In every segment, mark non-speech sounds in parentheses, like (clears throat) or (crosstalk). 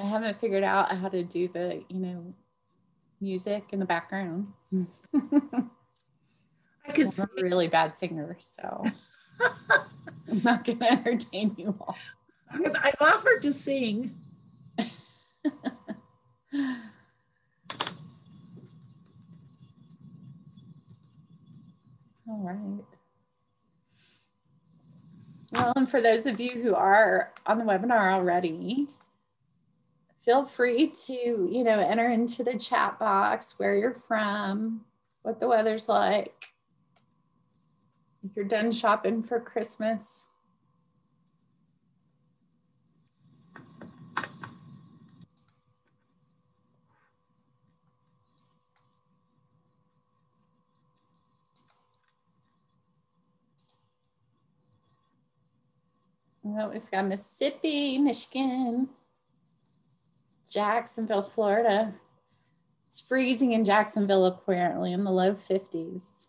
I haven't figured out how to do the, you know, music in the background. (laughs) I could I'm a really bad singer, so (laughs) I'm not going to entertain you all. I've, I've offered to sing. (laughs) all right. Well, and for those of you who are on the webinar already, feel free to, you know, enter into the chat box where you're from, what the weather's like, if you're done shopping for Christmas. Well, we've got Mississippi, Michigan, Jacksonville, Florida. It's freezing in Jacksonville, apparently, in the low 50s.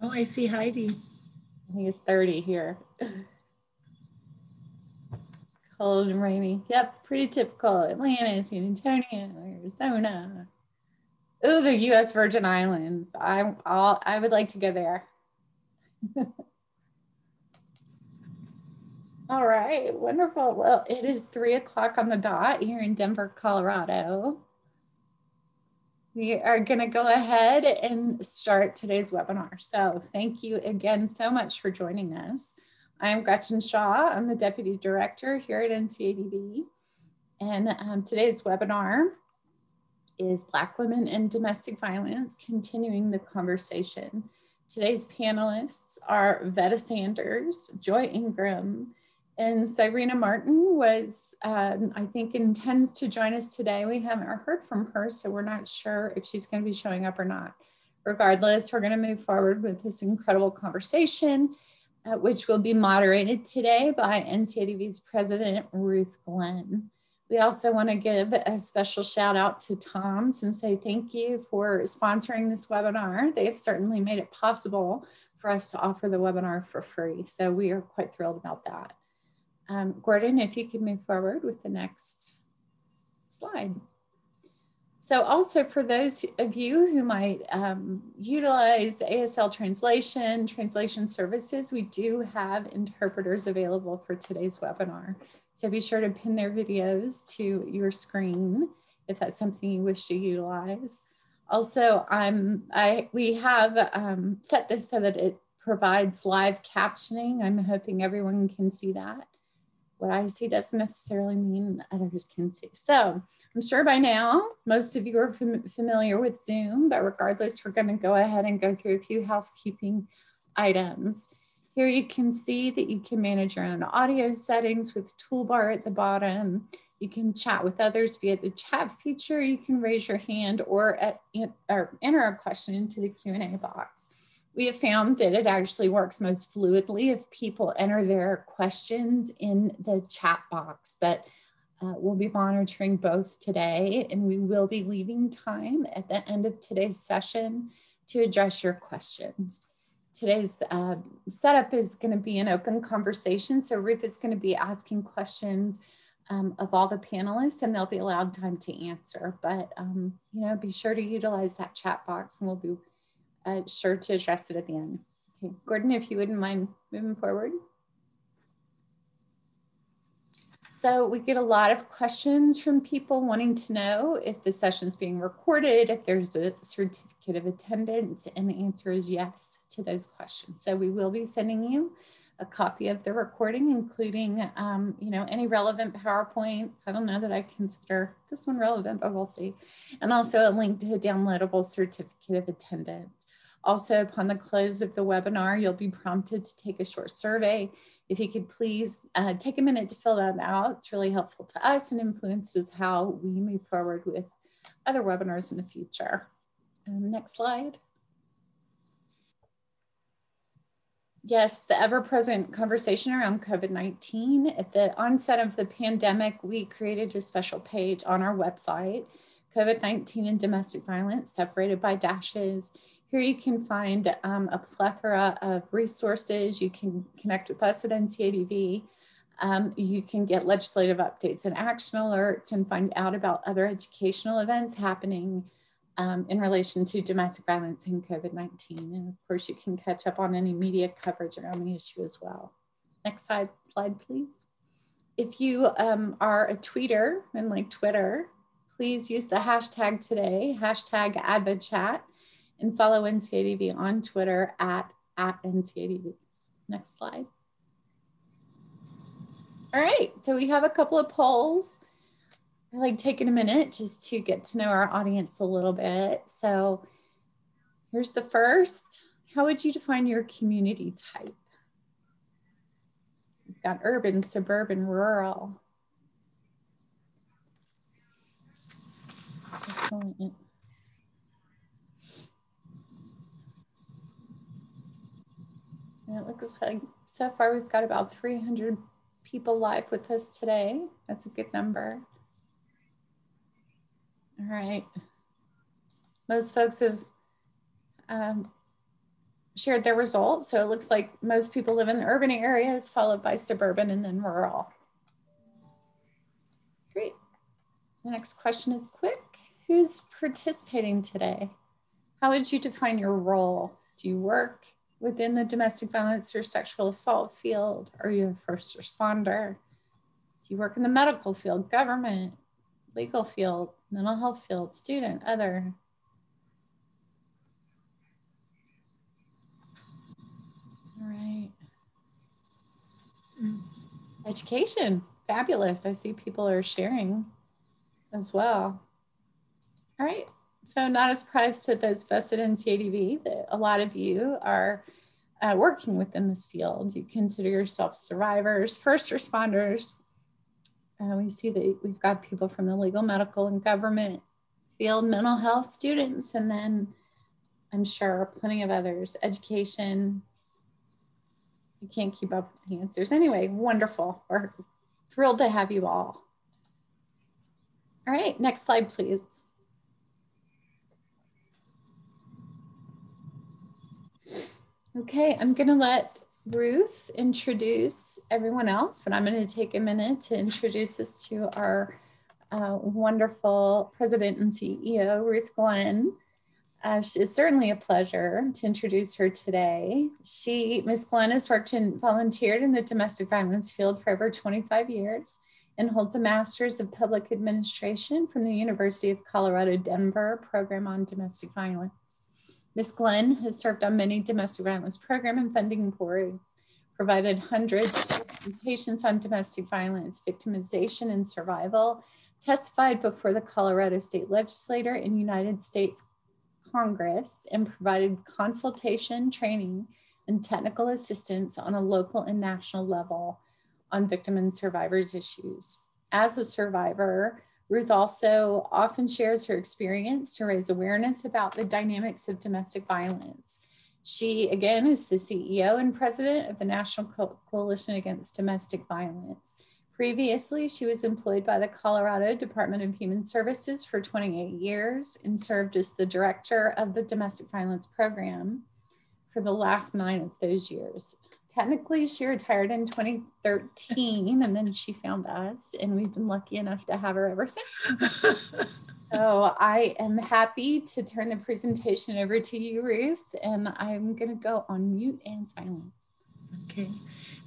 Oh, I see Heidi. I think it's 30 here. Cold and rainy. Yep, pretty typical. Atlanta, San Antonio, Arizona. Oh, the U.S. Virgin Islands. I, I'll, I would like to go there. (laughs) All right, wonderful. Well, it is three o'clock on the dot here in Denver, Colorado. We are going to go ahead and start today's webinar. So thank you again so much for joining us. I'm Gretchen Shaw. I'm the Deputy Director here at NCADV. And um, today's webinar is Black Women and Domestic Violence, continuing the conversation. Today's panelists are Vetta Sanders, Joy Ingram, and Cyrena Martin was, um, I think, intends to join us today. We haven't heard from her, so we're not sure if she's going to be showing up or not. Regardless, we're going to move forward with this incredible conversation, uh, which will be moderated today by NCADV's President Ruth Glenn. We also want to give a special shout out to TOMS and say thank you for sponsoring this webinar. They have certainly made it possible for us to offer the webinar for free. So we are quite thrilled about that. Um, Gordon, if you could move forward with the next slide. So also for those of you who might um, utilize ASL translation, translation services, we do have interpreters available for today's webinar. So be sure to pin their videos to your screen if that's something you wish to utilize. Also, um, I, we have um, set this so that it provides live captioning. I'm hoping everyone can see that what I see doesn't necessarily mean others can see. So I'm sure by now, most of you are fam familiar with Zoom, but regardless, we're gonna go ahead and go through a few housekeeping items. Here you can see that you can manage your own audio settings with toolbar at the bottom. You can chat with others via the chat feature. You can raise your hand or, uh, at, or enter a question into the Q&A box we have found that it actually works most fluidly if people enter their questions in the chat box. But uh, we'll be monitoring both today and we will be leaving time at the end of today's session to address your questions. Today's uh, setup is going to be an open conversation. So Ruth is going to be asking questions um, of all the panelists and they'll be allowed time to answer. But, um, you know, be sure to utilize that chat box and we'll be uh, sure to address it at the end. Okay, Gordon, if you wouldn't mind moving forward. So we get a lot of questions from people wanting to know if the session is being recorded, if there's a certificate of attendance, and the answer is yes to those questions. So we will be sending you a copy of the recording, including, um, you know, any relevant PowerPoints. I don't know that I consider this one relevant, but we'll see. And also a link to a downloadable certificate of attendance. Also, upon the close of the webinar, you'll be prompted to take a short survey. If you could please uh, take a minute to fill that out, it's really helpful to us and influences how we move forward with other webinars in the future. Um, next slide. Yes, the ever-present conversation around COVID-19. At the onset of the pandemic, we created a special page on our website, COVID-19 and domestic violence separated by dashes. Here you can find um, a plethora of resources. You can connect with us at NCADV. Um, you can get legislative updates and action alerts and find out about other educational events happening um, in relation to domestic violence and COVID-19. And of course, you can catch up on any media coverage around the issue as well. Next slide, slide please. If you um, are a tweeter and like Twitter, please use the hashtag today, hashtag AdvoChat, and follow NCADV on Twitter at, at NCADV. Next slide. All right, so we have a couple of polls. I like taking a minute just to get to know our audience a little bit. So here's the first. How would you define your community type? We've got urban, suburban, rural. Excellent. And it looks like so far we've got about 300 people live with us today. That's a good number. All right. Most folks have um, shared their results. So it looks like most people live in the urban areas, followed by suburban and then rural. Great. The next question is quick. Who's participating today? How would you define your role? Do you work within the domestic violence or sexual assault field? Are you a first responder? Do you work in the medical field, government, legal field, mental health field, student, other? All right. Education, fabulous. I see people are sharing as well. All right. So not a surprise to those us at NCADV that a lot of you are uh, working within this field. You consider yourself survivors, first responders. Uh, we see that we've got people from the legal, medical, and government field, mental health students, and then I'm sure plenty of others, education. I can't keep up with the answers. Anyway, wonderful. We're thrilled to have you all. All right, next slide, please. Okay, I'm going to let Ruth introduce everyone else, but I'm going to take a minute to introduce us to our uh, wonderful president and CEO, Ruth Glenn. Uh, it's certainly a pleasure to introduce her today. She, Ms. Glenn, has worked and volunteered in the domestic violence field for over 25 years and holds a Master's of Public Administration from the University of Colorado Denver program on domestic violence. Ms. Glenn has served on many domestic violence program and funding boards, provided hundreds of presentations on domestic violence, victimization, and survival, testified before the Colorado State Legislature and United States Congress, and provided consultation, training, and technical assistance on a local and national level on victim and survivors issues. As a survivor, Ruth also often shares her experience to raise awareness about the dynamics of domestic violence. She, again, is the CEO and president of the National Co Coalition Against Domestic Violence. Previously, she was employed by the Colorado Department of Human Services for 28 years and served as the director of the Domestic Violence Program for the last nine of those years technically she retired in 2013 and then she found us and we've been lucky enough to have her ever since. (laughs) So i am happy to turn the presentation over to you ruth and i'm going to go on mute and silent. Okay.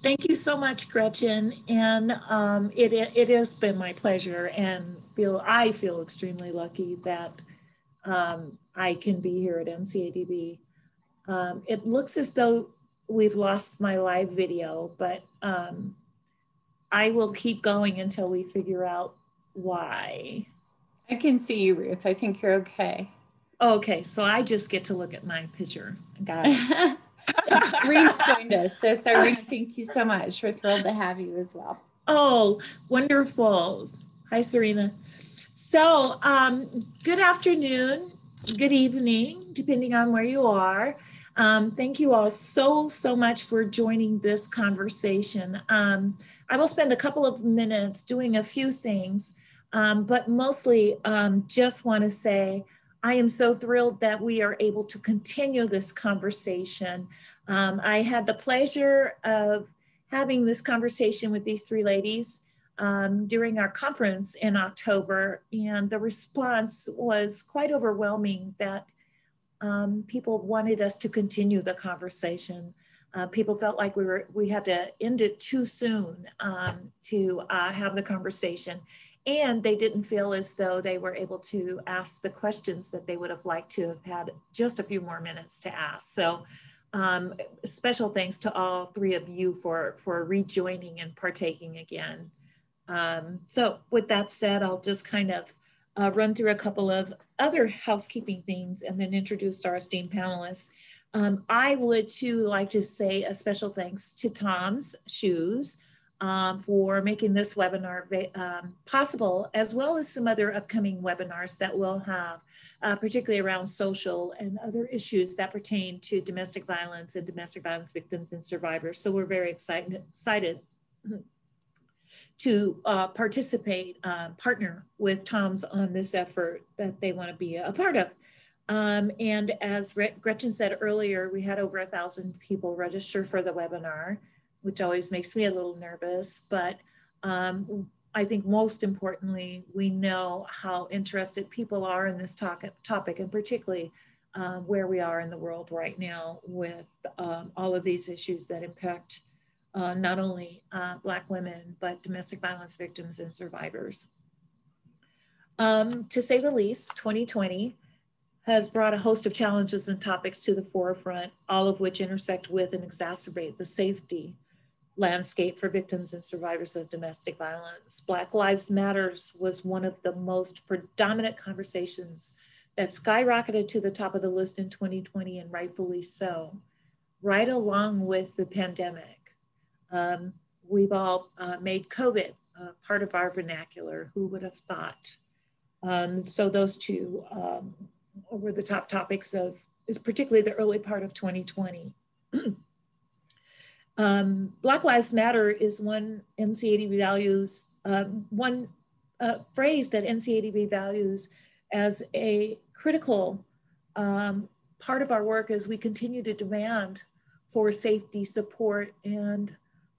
Thank you so much gretchen and um, it, it has been my pleasure and feel i feel extremely lucky that um, i can be here at ncadv um, it looks as though we've lost my live video, but um, I will keep going until we figure out why. I can see you, Ruth. I think you're okay. Okay, so I just get to look at my picture. Got it. (laughs) Serena joined us. So, Serena, thank you so much. We're thrilled to have you as well. Oh, wonderful. Hi, Serena. So, um, good afternoon, good evening, depending on where you are. Um, thank you all so, so much for joining this conversation. Um, I will spend a couple of minutes doing a few things, um, but mostly um, just want to say I am so thrilled that we are able to continue this conversation. Um, I had the pleasure of having this conversation with these three ladies um, during our conference in October, and the response was quite overwhelming that um, people wanted us to continue the conversation. Uh, people felt like we were we had to end it too soon um, to uh, have the conversation, and they didn't feel as though they were able to ask the questions that they would have liked to have had just a few more minutes to ask. So. Um, special thanks to all three of you for for rejoining and partaking again. Um, so with that said, I'll just kind of uh, run through a couple of other housekeeping things and then introduce our esteemed panelists. Um, I would too like to say a special thanks to Tom's Shoes um, for making this webinar um, possible, as well as some other upcoming webinars that we'll have, uh, particularly around social and other issues that pertain to domestic violence and domestic violence victims and survivors. So we're very excited, excited to uh, participate, uh, partner with TOMS on this effort that they want to be a part of. Um, and as Gretchen said earlier, we had over a thousand people register for the webinar, which always makes me a little nervous. But um, I think most importantly, we know how interested people are in this topic, and particularly uh, where we are in the world right now with um, all of these issues that impact uh, not only uh, Black women, but domestic violence victims and survivors. Um, to say the least, 2020 has brought a host of challenges and topics to the forefront, all of which intersect with and exacerbate the safety landscape for victims and survivors of domestic violence. Black Lives Matters was one of the most predominant conversations that skyrocketed to the top of the list in 2020 and rightfully so, right along with the pandemic. Um, we've all uh, made COVID uh, part of our vernacular. Who would have thought? Um, so those two um, were the top topics of, is particularly the early part of 2020. (clears throat) Um, Black Lives Matter is one NCADV values, um, one uh, phrase that NCADV values as a critical um, part of our work as we continue to demand for safety, support, and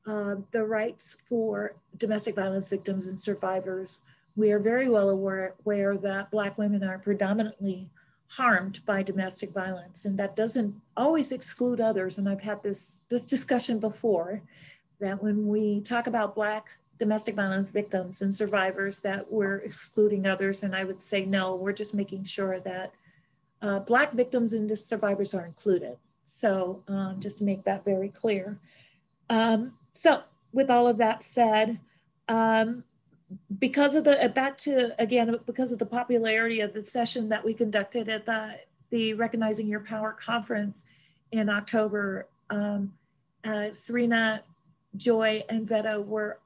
uh, the rights for domestic violence victims and survivors. We are very well aware, aware that Black women are predominantly harmed by domestic violence, and that doesn't always exclude others. And I've had this, this discussion before that when we talk about Black domestic violence victims and survivors, that we're excluding others. And I would say, no, we're just making sure that uh, Black victims and survivors are included. So um, just to make that very clear. Um, so with all of that said, um, because of the uh, back to again because of the popularity of the session that we conducted at the the recognizing your power conference in october um, uh, serena joy and vetta were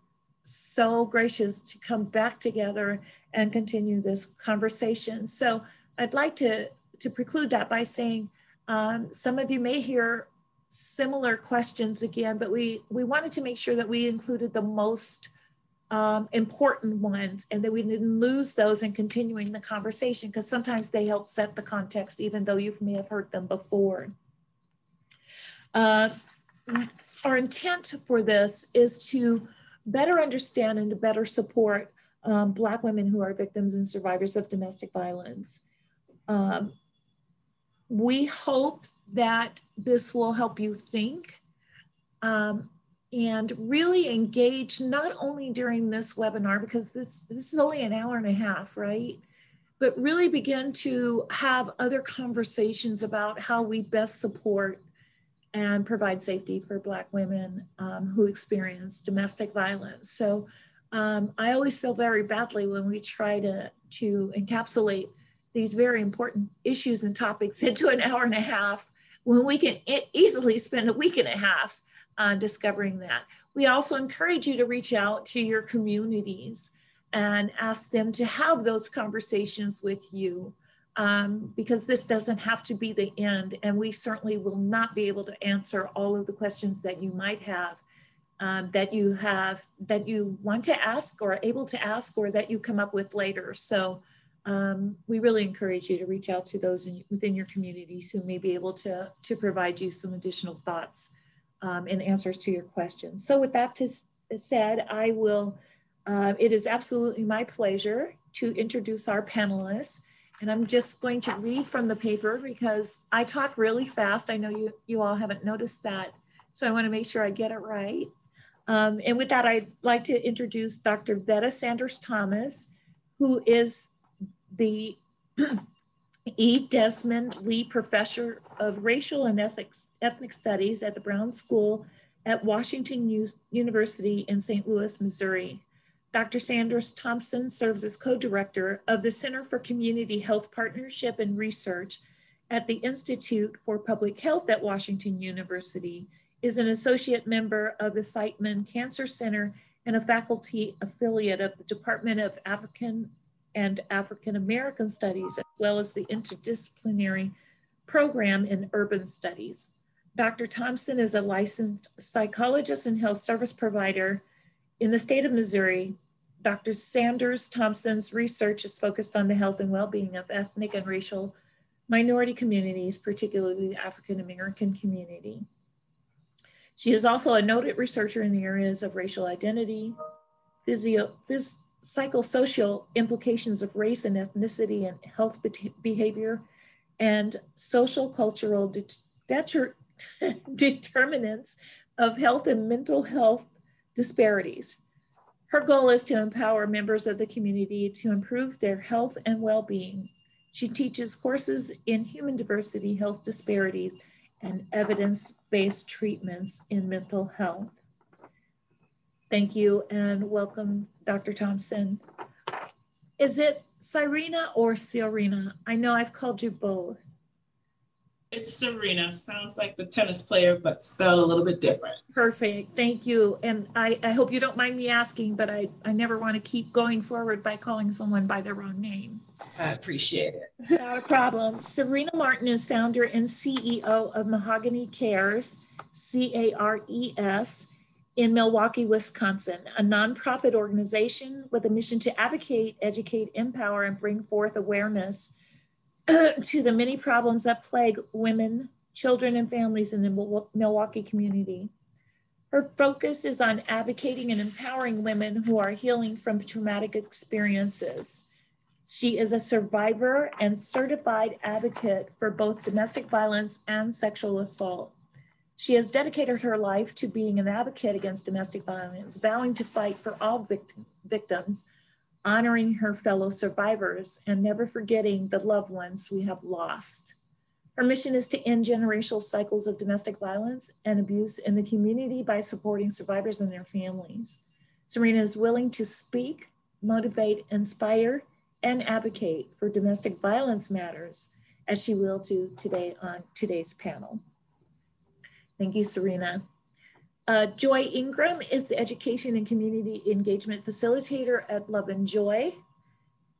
so gracious to come back together and continue this conversation. So i'd like to to preclude that by saying um, some of you may hear similar questions again, but we, we wanted to make sure that we included the most um, important ones and that we didn't lose those in continuing the conversation because sometimes they help set the context even though you may have heard them before. Uh, our intent for this is to better understand and to better support um, Black women who are victims and survivors of domestic violence. Um, we hope that this will help you think um, and really engage not only during this webinar, because this, this is only an hour and a half, right? But really begin to have other conversations about how we best support and provide safety for Black women um, who experience domestic violence. So um, I always feel very badly when we try to, to encapsulate these very important issues and topics (laughs) into an hour and a half when we can easily spend a week and a half on discovering that. We also encourage you to reach out to your communities and ask them to have those conversations with you um, because this doesn't have to be the end. And we certainly will not be able to answer all of the questions that you might have um, that you have, that you want to ask or able to ask or that you come up with later. So um, we really encourage you to reach out to those in, within your communities who may be able to, to provide you some additional thoughts um, and answers to your questions. So with that said, I will, uh, it is absolutely my pleasure to introduce our panelists. And I'm just going to read from the paper because I talk really fast. I know you, you all haven't noticed that. So I wanna make sure I get it right. Um, and with that, I'd like to introduce Dr. Vetta Sanders Thompson, who is the E. Desmond Lee Professor of Racial and Ethics, Ethnic Studies at the Brown School at Washington U University in St. Louis, Missouri. Dr. Sanders Thompson serves as co-director of the Center for Community Health Partnership and Research at the Institute for Public Health at Washington University, is an associate member of the Siteman Cancer Center and a faculty affiliate of the Department of African and African American Studies, as well as the interdisciplinary program in urban studies. Dr. Thompson is a licensed psychologist and health service provider in the state of Missouri. Dr. Sanders Thompson's research is focused on the health and well-being of ethnic and racial minority communities, particularly the African American community. She is also a noted researcher in the areas of racial identity, physio, phys, psychosocial implications of race and ethnicity and health behavior, and social cultural det (laughs) determinants of health and mental health disparities. Her goal is to empower members of the community to improve their health and well-being. She teaches courses in human diversity, health disparities, and evidence-based treatments in mental health. Thank you and welcome, Dr. Thompson. Is it Cyrena or Serena? I know I've called you both. It's Serena. Sounds like the tennis player, but spelled a little bit different. Perfect. Thank you. And I, I hope you don't mind me asking, but I, I never want to keep going forward by calling someone by their wrong name. I appreciate it. Not a problem. Serena Martin is founder and CEO of Mahogany Cares, C A R E S, in Milwaukee, Wisconsin, a nonprofit organization with a mission to advocate, educate, empower, and bring forth awareness (clears throat) to the many problems that plague women, children, and families in the Milwaukee community. Her focus is on advocating and empowering women who are healing from traumatic experiences. She is a survivor and certified advocate for both domestic violence and sexual assault. She has dedicated her life to being an advocate against domestic violence, vowing to fight for all victim, victims honoring her fellow survivors, and never forgetting the loved ones we have lost. Her mission is to end generational cycles of domestic violence and abuse in the community by supporting survivors and their families. Serena is willing to speak, motivate, inspire, and advocate for domestic violence matters, as she will do today on today's panel. Thank you, Serena. Uh, Joy Ingram is the Education and Community Engagement Facilitator at Love and Joy.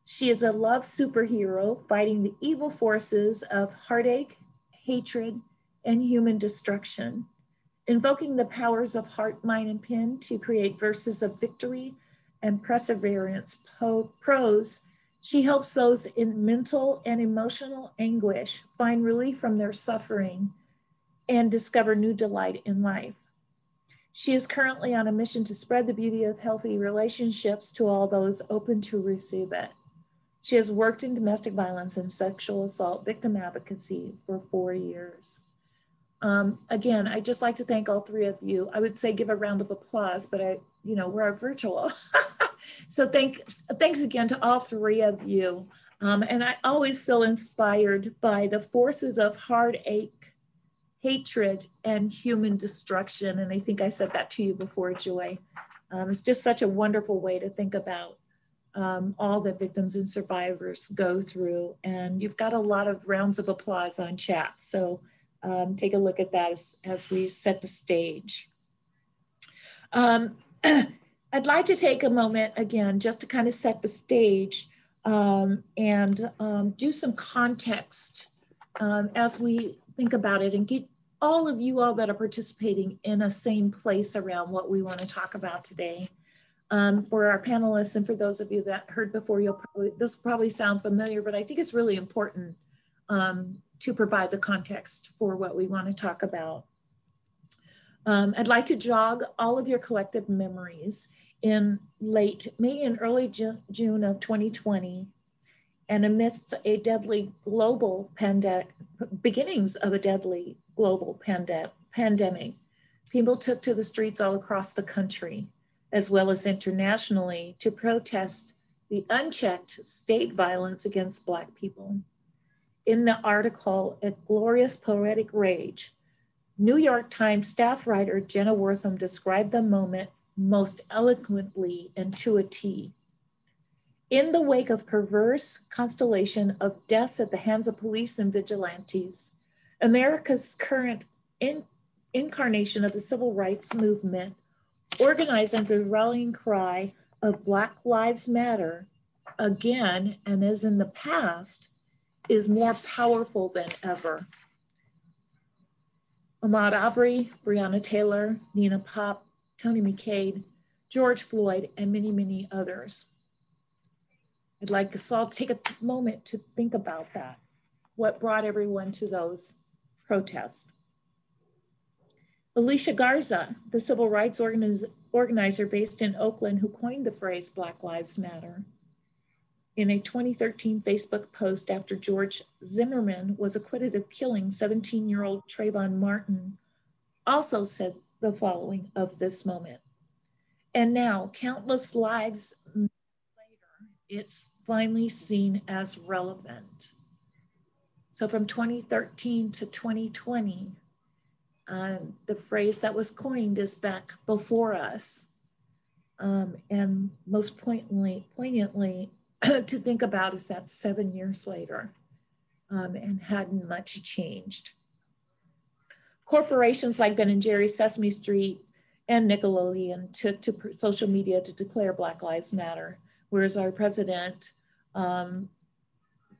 She is a love superhero fighting the evil forces of heartache, hatred, and human destruction, invoking the powers of heart, mind, and pen to create verses of victory and perseverance prose. She helps those in mental and emotional anguish find relief from their suffering and discover new delight in life. She is currently on a mission to spread the beauty of healthy relationships to all those open to receive it. She has worked in domestic violence and sexual assault victim advocacy for four years. Um, again, I'd just like to thank all three of you. I would say give a round of applause, but I, you know, we're virtual. (laughs) so thanks, thanks again to all three of you. Um, and I always feel inspired by the forces of heartache hatred and human destruction. And I think I said that to you before, Joy. Um, it's just such a wonderful way to think about um, all that victims and survivors go through. And you've got a lot of rounds of applause on chat. So um, take a look at that as, as we set the stage. Um, (clears throat) I'd like to take a moment again just to kind of set the stage um, and um, do some context as we think about it and get all of you all that are participating in a same place around what we want to talk about today. Um, for our panelists and for those of you that heard before, you'll probably, this will probably sound familiar, but I think it's really important um, to provide the context for what we want to talk about. Um, I'd like to jog all of your collective memories in late May and early June, June of 2020, and amidst a deadly global pandemic, beginnings of a deadly global pande pandemic, people took to the streets all across the country, as well as internationally, to protest the unchecked state violence against Black people. In the article, A Glorious Poetic Rage, New York Times staff writer Jenna Wortham described the moment most eloquently and to a T. In the wake of perverse constellation of deaths at the hands of police and vigilantes, America's current in, incarnation of the civil rights movement, organized under the rallying cry of Black Lives Matter, again, and as in the past, is more powerful than ever. Ahmaud Arbery, Breonna Taylor, Nina Pop, Tony McDade, George Floyd, and many, many others. I'd like us all to take a moment to think about that. What brought everyone to those protests? Alicia Garza, the civil rights organiz organizer based in Oakland who coined the phrase Black Lives Matter, in a 2013 Facebook post after George Zimmerman was acquitted of killing 17 year old Trayvon Martin, also said the following of this moment. And now, countless lives it's finally seen as relevant. So from 2013 to 2020, um, the phrase that was coined is back before us. Um, and most poignantly, (clears throat) to think about is that seven years later um, and hadn't much changed. Corporations like Ben and Jerry, Sesame Street, and Nickelodeon took to social media to declare Black Lives Matter, whereas our president um,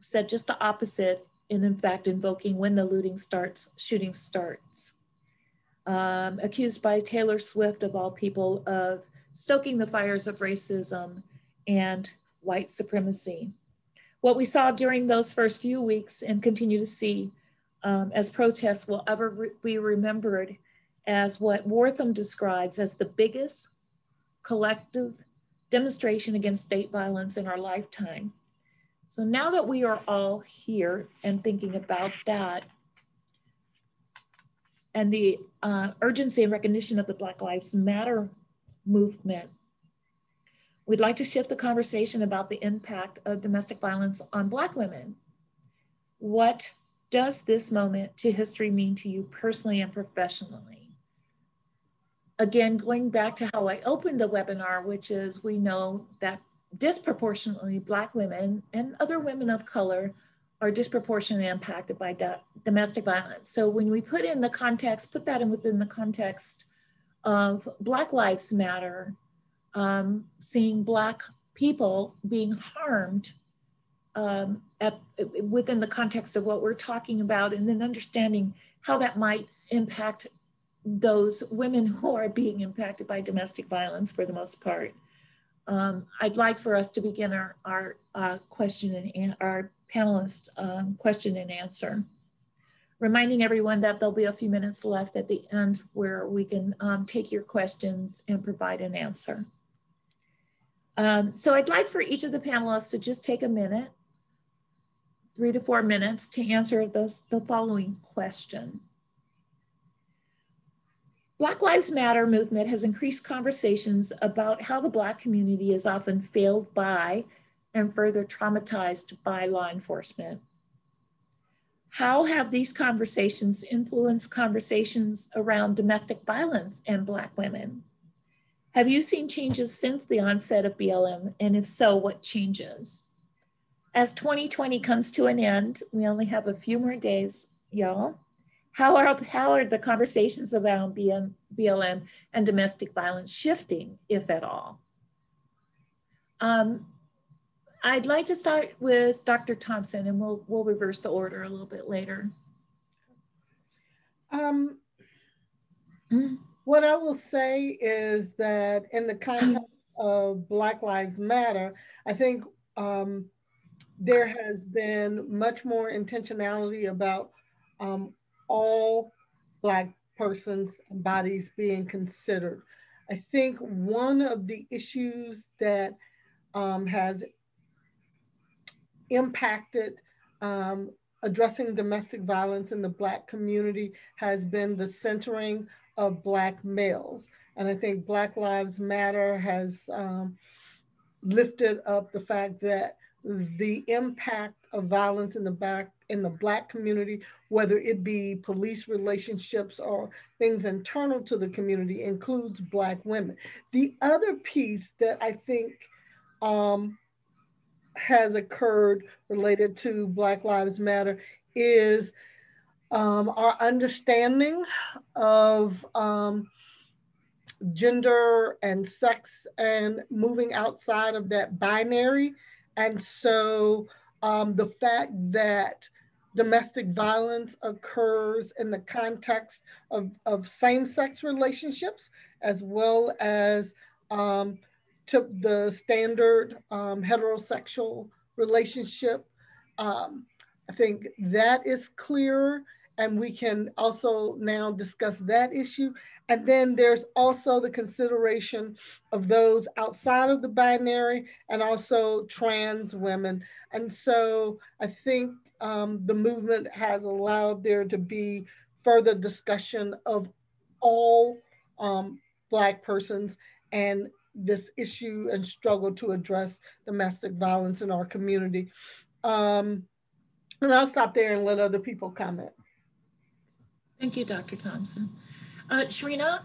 said just the opposite, and in fact, invoking when the looting starts, shooting starts. Um, accused by Taylor Swift, of all people, of stoking the fires of racism and white supremacy. What we saw during those first few weeks and continue to see um, as protests will ever re be remembered as what Wortham describes as the biggest collective demonstration against state violence in our lifetime. So now that we are all here and thinking about that, and the uh, urgency and recognition of the Black Lives Matter movement, We'd like to shift the conversation about the impact of domestic violence on Black women. What does this moment to history mean to you personally and professionally? Again, going back to how I opened the webinar, which is we know that disproportionately Black women and other women of color are disproportionately impacted by domestic violence. So when we put in the context, put that in within the context of Black Lives Matter, um, seeing Black people being harmed um, at, within the context of what we're talking about, and then understanding how that might impact those women (laughs) who are being impacted by domestic violence for the most part. Um, I'd like for us to begin our, our uh, question and our panelist um, question and answer. Reminding everyone that there'll be a few minutes left at the end where we can um, take your questions and provide an answer. Um, so I'd like for each of the panelists to just take a minute, three to four minutes to answer those, the following question. Black Lives Matter movement has increased conversations about how the Black community is often failed by and further traumatized by law enforcement. How have these conversations influenced conversations around domestic violence and Black women? Have you seen changes since the onset of BLM? And if so, what changes? As 2020 comes to an end, we only have a few more days, y'all. How are, how are the conversations around BM, BLM and domestic violence shifting, if at all? Um, I'd like to start with Dr. Thompson and we'll, we'll reverse the order a little bit later. Um, mm. What I will say is that in the context of Black Lives Matter, I think um, there has been much more intentionality about um, all Black persons and bodies being considered. I think one of the issues that um, has impacted um, addressing domestic violence in the Black community has been the centering of Black males. And I think Black Lives Matter has um, lifted up the fact that the impact of violence in the back in the black community whether it be police relationships or things internal to the community includes black women the other piece that i think um, has occurred related to black lives matter is um, our understanding of um, gender and sex and moving outside of that binary. And so um, the fact that domestic violence occurs in the context of, of same sex relationships as well as um, to the standard um, heterosexual relationship. Um, I think that is clear and we can also now discuss that issue. And then there's also the consideration of those outside of the binary and also trans women. And so I think um, the movement has allowed there to be further discussion of all um, Black persons and this issue and struggle to address domestic violence in our community. Um, and I'll stop there and let other people comment. Thank you, Dr. Thompson. Uh, Sharina?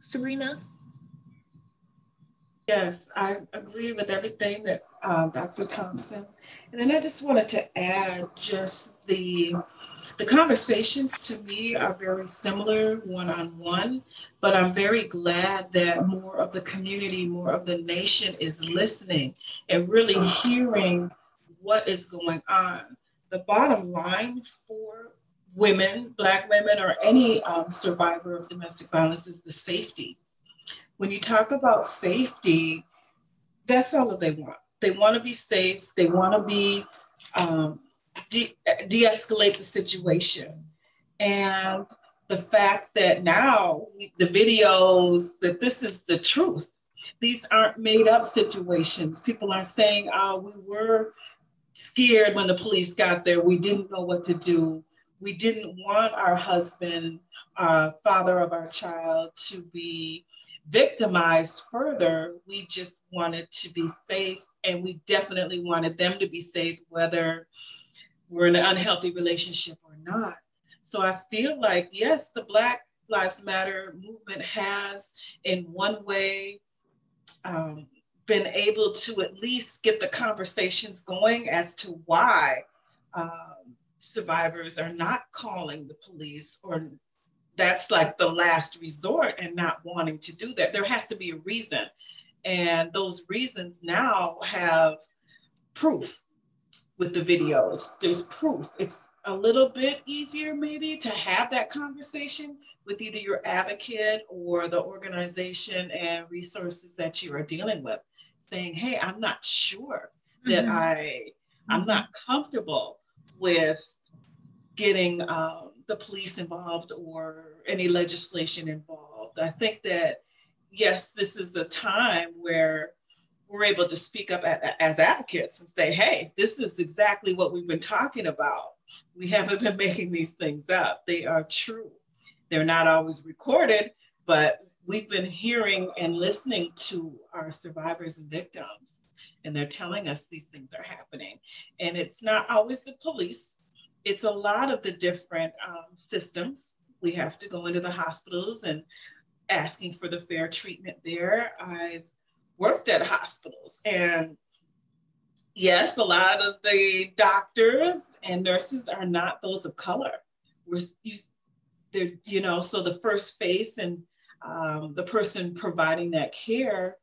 Serena? Yes, I agree with everything that uh, Dr. Thompson. And then I just wanted to add just the the conversations to me are very similar one-on-one, but I'm very glad that more of the community, more of the nation is listening and really hearing what is going on. The bottom line for women, Black women, or any um, survivor of domestic violence is the safety. When you talk about safety, that's all that they want. They want to be safe. They want to be um, de- de-escalate the situation. And the fact that now the videos that this is the truth. These aren't made up situations. People aren't saying, "Oh, we were scared when the police got there. We didn't know what to do." We didn't want our husband, uh, father of our child, to be victimized further. We just wanted to be safe, and we definitely wanted them to be safe, whether we're in an unhealthy relationship or not. So I feel like, yes, the Black Lives Matter movement has, in one way, um, been able to at least get the conversations going as to why um, survivors are not calling the police or that's like the last resort and not wanting to do that. There has to be a reason. And those reasons now have proof with the videos. There's proof. It's a little bit easier maybe to have that conversation with either your advocate or the organization and resources that you are dealing with saying, hey, I'm not sure that mm-hmm. I I'm not comfortable with getting um, the police involved or any legislation involved. I think that, yes, this is a time where we're able to speak up as advocates and say, hey, this is exactly what we've been talking about. We haven't been (laughs) making these things up, they are true. They're not always recorded, but we've been hearing and listening to our survivors and victims, and they're telling us these things are happening. And it's not always the police, it's a lot of the different um, systems. We have to go into the hospitals and asking for the fair treatment there. I've worked at hospitals and yes, a lot of the doctors and nurses are not those of color. We're used, they're, you know, so the first face and um, the person providing that care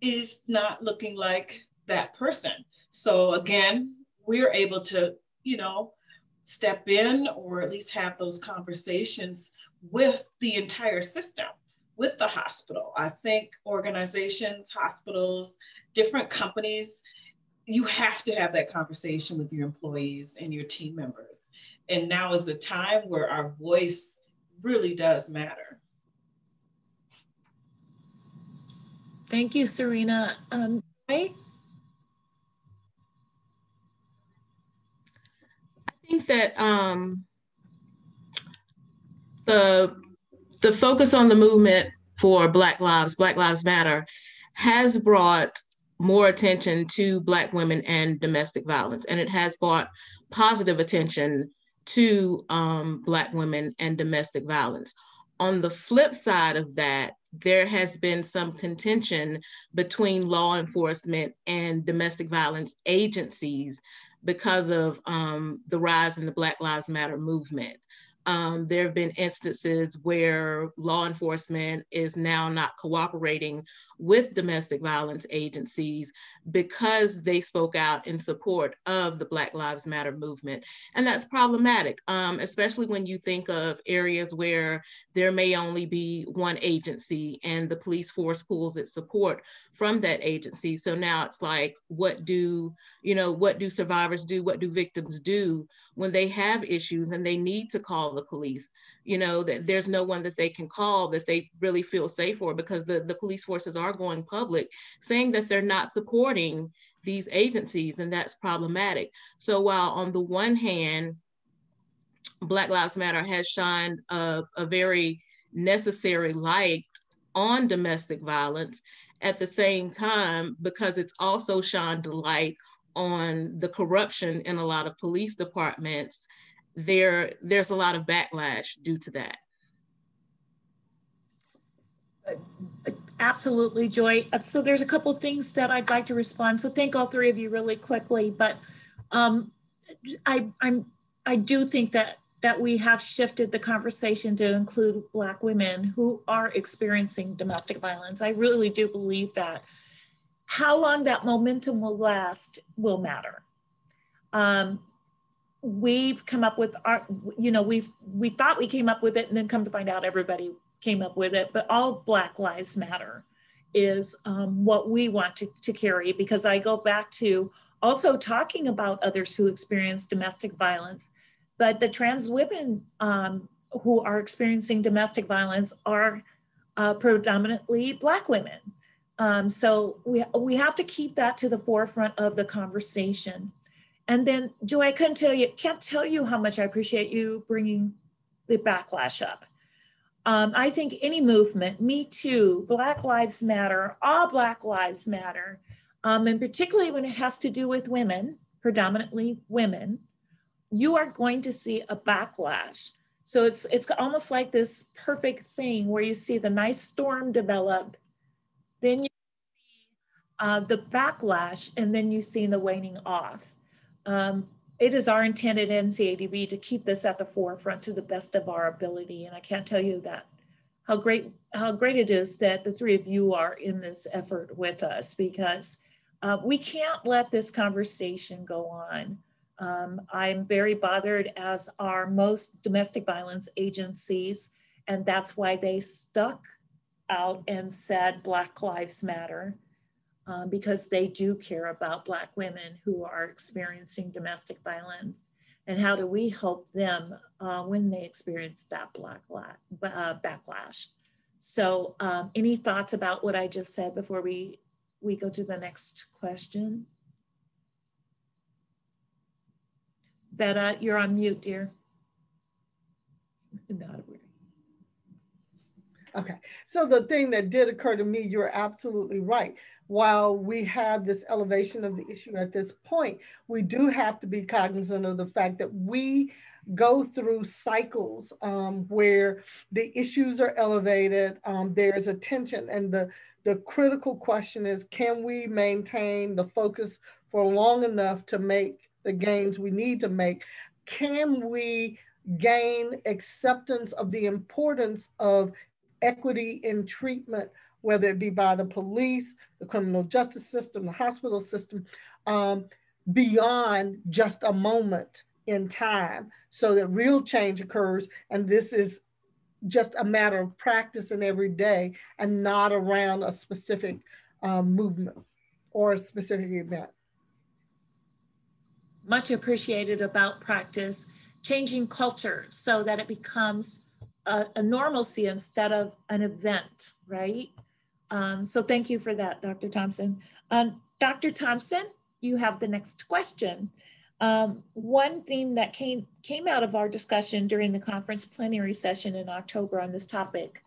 is not looking like that person. So again, we're able to, you know, step in or at least have those conversations with the entire system, with the hospital. I think organizations, hospitals, different companies, you have to have that conversation with your employees and your team members. And now is the time where our voice really does matter. Thank you, Serena. Um, I think that um, the the focus on the movement for Black Lives, Black Lives Matter, has brought more attention to Black women and domestic violence, and it has brought positive attention to um, Black women and domestic violence. On the flip side of that, there has been some contention between law enforcement and domestic violence agencies because of um, the rise in the Black Lives Matter movement. Um, there have been instances where law enforcement is now not cooperating with domestic violence agencies because they spoke out in support of the Black Lives Matter movement. And that's problematic, um, especially when you think of areas where there may only be one agency and the police force pulls its support from that agency. So now it's like, what do, you know, what do survivors do? What do victims do when they have issues and they need to call the police you know that there's no one that they can call that they really feel safe for because the, the police forces are going public saying that they're not supporting these agencies and that's problematic. So while on the one hand black lives matter has shined a, a very necessary light on domestic violence at the same time because it's also shined a light on the corruption in a lot of police departments there there's a lot of backlash due to that. Absolutely, Joy. So there's a couple things that I'd like to respond. So thank all three of you really quickly, but um, I I'm I do think that that we have shifted the conversation to include Black women who are experiencing domestic violence. I really do believe that. How long that momentum will last will matter. Um, we've come up with our you know we've we thought we came up with it and then come to find out everybody came up with it but all black lives matter is um, what we want to, to carry. Because i go back to also talking about others who experience domestic violence but the trans women um, who are experiencing domestic violence are uh, predominantly black women. Um, so we, we have to keep that to the forefront of the conversation and then, Joy, I couldn't tell you, can't tell you how much I appreciate you bringing the backlash up. Um, I think any movement, Me Too, Black Lives Matter, all Black Lives Matter, um, and particularly when it has to do with women, predominantly women, you are going to see a backlash. So it's it's almost like this perfect thing where you see the nice storm develop, then you see uh, the backlash, and then you see the waning off. Um, it is our intent at NCADV to keep this at the forefront to the best of our ability. And I can't tell you that how great how great it is that the three of you are in this effort with us because uh, we can't let this conversation go on. Um, I'm very bothered as are most domestic violence agencies, and that's why they stuck out and said Black Lives Matter um, because they do care about Black women who are experiencing domestic violence. And how do we help them uh, when they experience that black uh, backlash? So, um, any thoughts about what I just said before we we go to the next question? Vetta, you're on mute, dear. (laughs) Not a Okay, so the thing that did occur to me, you're absolutely right while we have this elevation of the issue at this point, we do have to be cognizant of the fact that we go through cycles um, where the issues are elevated, um, there's attention, and the, the critical question is can we maintain the focus for long enough to make the gains we need to make? Can we gain acceptance of the importance of equity in treatment whether it be by the police, the criminal justice system, the hospital system, um, beyond just a moment in time so that real change occurs. And this is just a matter of practice and every day and not around a specific um, movement or a specific event. Much appreciated about practice, changing culture so that it becomes a, a normalcy instead of an event, right? Um, so thank you for that, Dr. Thompson. Um, Dr. Thompson, you have the next question. Um, one thing that came, came out of our discussion during the conference plenary session in October on this topic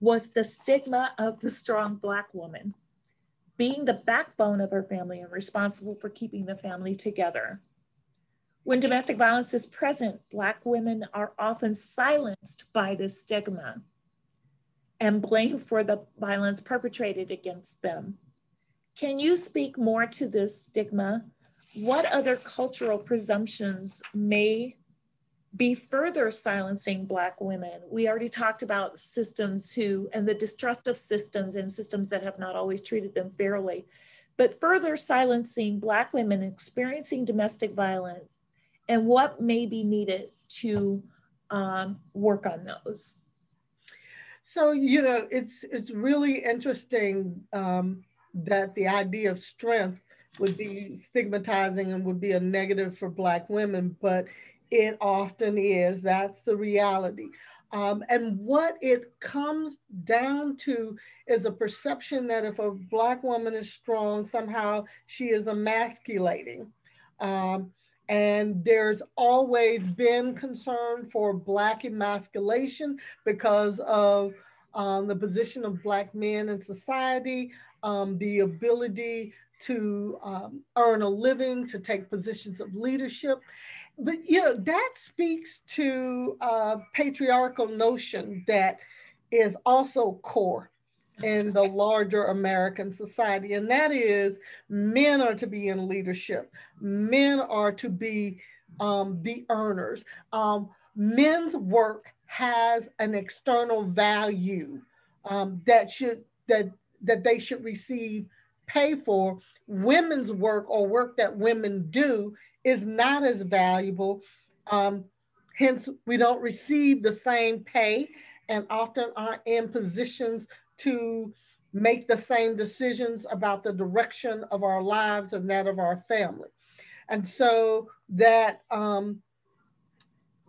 was the stigma of the strong Black woman being the backbone of her family and responsible for keeping the family together. When domestic violence is present, Black women are often silenced by this stigma and blamed for the violence perpetrated against them. Can you speak more to this stigma? What other cultural presumptions may be further silencing Black women? We already talked about systems who, and the distrust of systems and systems that have not always treated them fairly, but further silencing Black women experiencing domestic violence and what may be needed to um, work on those? So you know, it's it's really interesting um, that the idea of strength would be stigmatizing and would be a negative for Black women, but it often is. That's the reality. Um, and what it comes down to is a perception that if a Black woman is strong, somehow she is emasculating. Um, and there's always been concern for Black emasculation because of um, the position of Black men in society, um, the ability to um, earn a living, to take positions of leadership. But, you know, that speaks to a patriarchal notion that is also core in the larger American society. And that is men are to be in leadership, men are to be um, the earners. Um, men's work has an external value um, that should that that they should receive pay for. Women's work or work that women do is not as valuable. Um, hence, we don't receive the same pay and often aren't in positions to make the same decisions about the direction of our lives and that of our family. And so that um,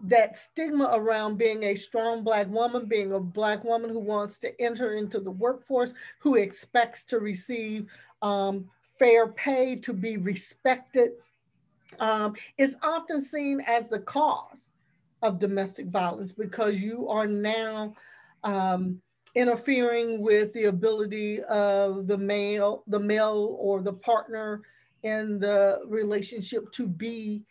that stigma around being a strong Black woman, being a Black woman who wants to enter into the workforce, who expects to receive um, fair pay, to be respected, um, is often seen as the cause of domestic violence because you are now um, interfering with the ability of the male, the male or the partner in the relationship to be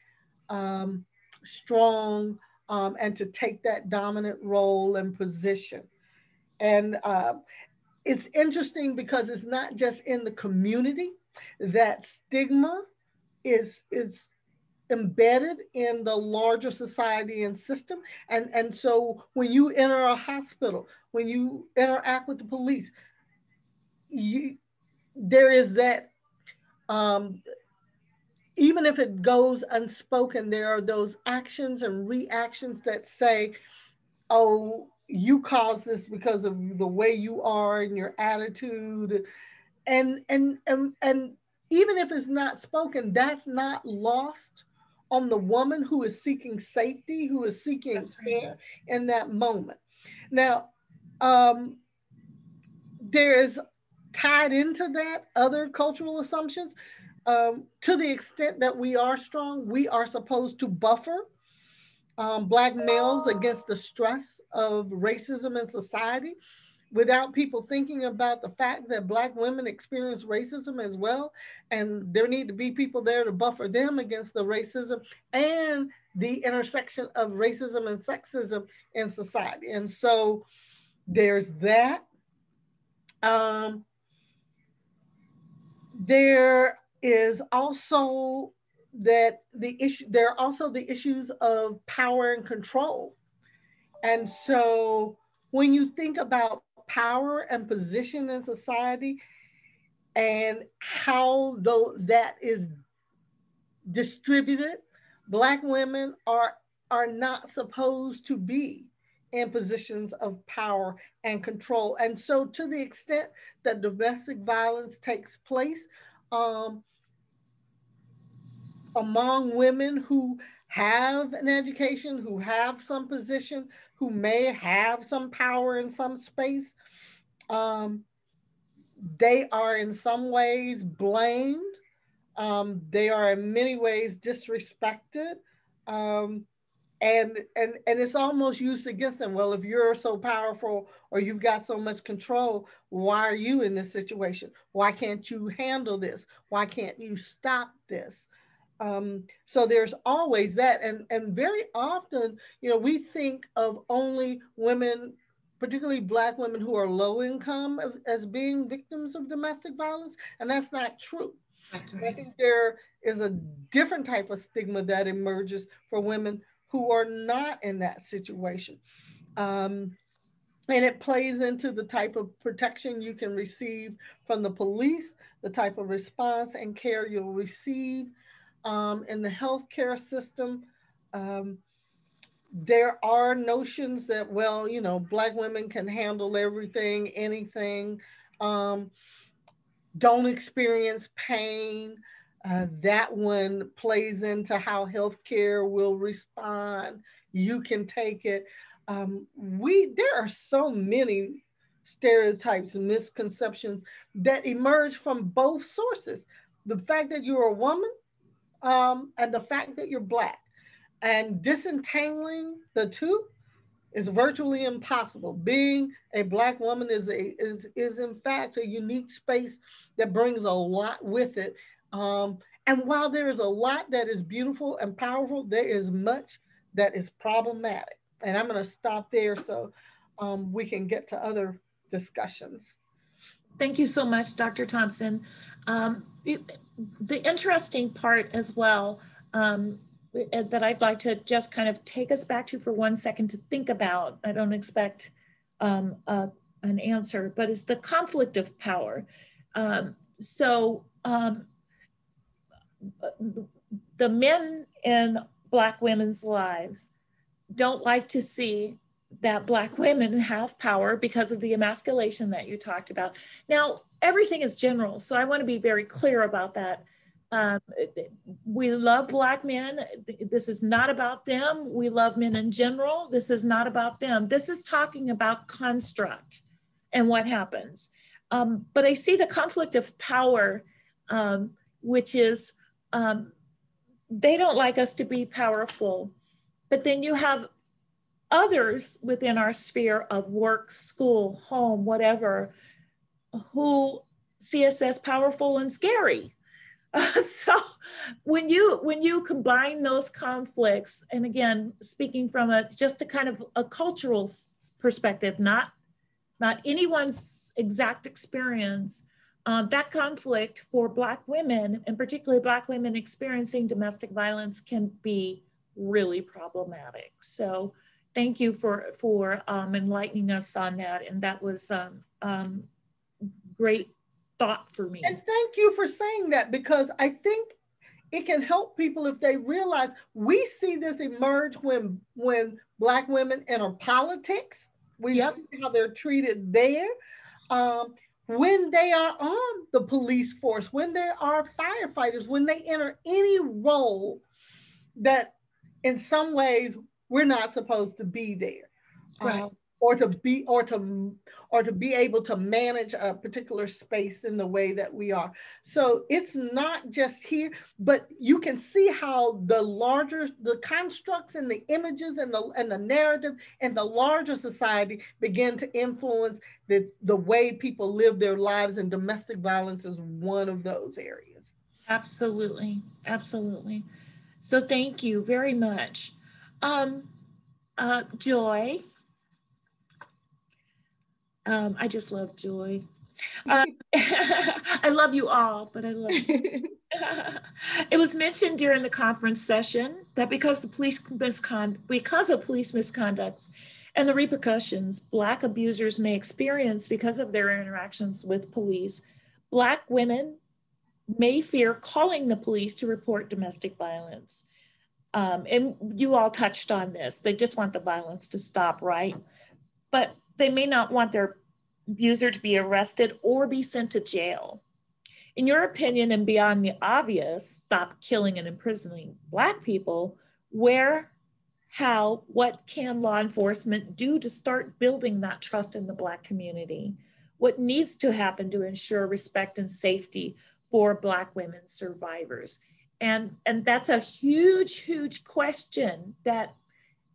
um, strong um, and to take that dominant role and position. And uh, it's interesting because it's not just in the community that stigma is is embedded in the larger society and system. And, and so when you enter a hospital, when you interact with the police, you, there is that, um, even if it goes unspoken, there are those actions and reactions that say, oh, you caused this because of the way you are and your attitude. And, and, and, and even if it's not spoken, that's not lost on the woman who is seeking safety, who is seeking That's care right. in that moment. Now, um, there is tied into that other cultural assumptions. Um, to the extent that we are strong, we are supposed to buffer um, Black males against the stress of racism in society without people thinking about the fact that Black women experience racism as well. And there need to be people there to buffer them against the racism and the intersection of racism and sexism in society. And so there's that. Um, there is also that the issue, there are also the issues of power and control. And so when you think about power and position in society and how though that is distributed black women are are not supposed to be in positions of power and control and so to the extent that domestic violence takes place um, among women who have an education, who have some position, who may have some power in some space, um, they are in some ways blamed. Um, they are in many ways disrespected. Um, and and and it's almost used against them. Well if you're so powerful or you've got so much control why are you in this situation? Why can't you handle this? Why can't you stop this? Um, so there's always that. And and very often you know we think of only women particularly black women who are low income as being victims of domestic violence. And that's not true. That's right. I think there is a different type of stigma that emerges for women who are not in that situation. Um, and it plays into the type of protection you can receive from the police, the type of response and care you'll receive um, in the healthcare system. Um, there are notions that, well, you know, Black women can handle everything, anything, um, don't experience pain. Uh, that one plays into how healthcare will respond. You can take it. Um, we there are so many stereotypes and misconceptions that emerge from both sources. The fact that you're a woman um, and the fact that you're black, and disentangling the two is virtually impossible. Being a black woman is a is is in fact a unique space that brings a lot with it um, and while there is a lot that is beautiful and powerful, there is much that is problematic. And I'm going to stop there so um, we can get to other discussions. Thank you so much, Dr. Thompson. Um, the interesting part as well um, that I'd like to just kind of take us back to for one second to think about, I don't expect um, an answer, but is the conflict of power. Um, so um, the men in Black women's lives don't like to see that Black women have power because of the emasculation that you talked about. Now, everything is general, so I want to be very clear about that. Um, we love Black men. This is not about them. We love men in general. This is not about them. This is talking about construct and what happens. Um, but I see the conflict of power, um, which is um, they don't like us to be powerful. But then you have others within our sphere of work, school, home, whatever, who see us as powerful and scary. Uh, (laughs) so when you when you combine those conflicts, and again, speaking from a just a kind of a cultural perspective, not not anyone's exact experience, um, that conflict for Black women, and particularly Black women experiencing domestic violence, can be really problematic. So, thank you for for um, enlightening us on that, and that was um, um, great thought for me. And thank you for saying that because I think it can help people if they realize we see this emerge when when Black women enter politics. We yep. see how they're treated there. Um, when they are on the police force, when there are firefighters, when they enter any role that in some ways we're not supposed to be there. Right. Um, or to be or to or to be able to manage a particular space in the way that we are. So it's not just here but you can see how the larger the constructs and the images and the and the narrative and the larger society begin to influence the the way people live their lives and domestic violence is one of those areas. Absolutely. Absolutely. So thank you very much. Um uh joy um, I just love joy. (laughs) Uh, (laughs) I love you all, but I love you. (laughs) it was mentioned during the conference session that because the police miscon- because of police misconducts and the repercussions black abusers may experience because of their interactions with police, black women may fear calling the police to report domestic violence. Um, and you all touched on this. They just want the violence to stop, right? But they may not want their abuser to be arrested or be sent to jail. In your opinion, and beyond the obvious, stop killing and imprisoning Black people, where, how, what can law enforcement do to start building that trust in the Black community? What needs to happen to ensure respect and safety for Black women survivors? And, and that's a huge, huge question that,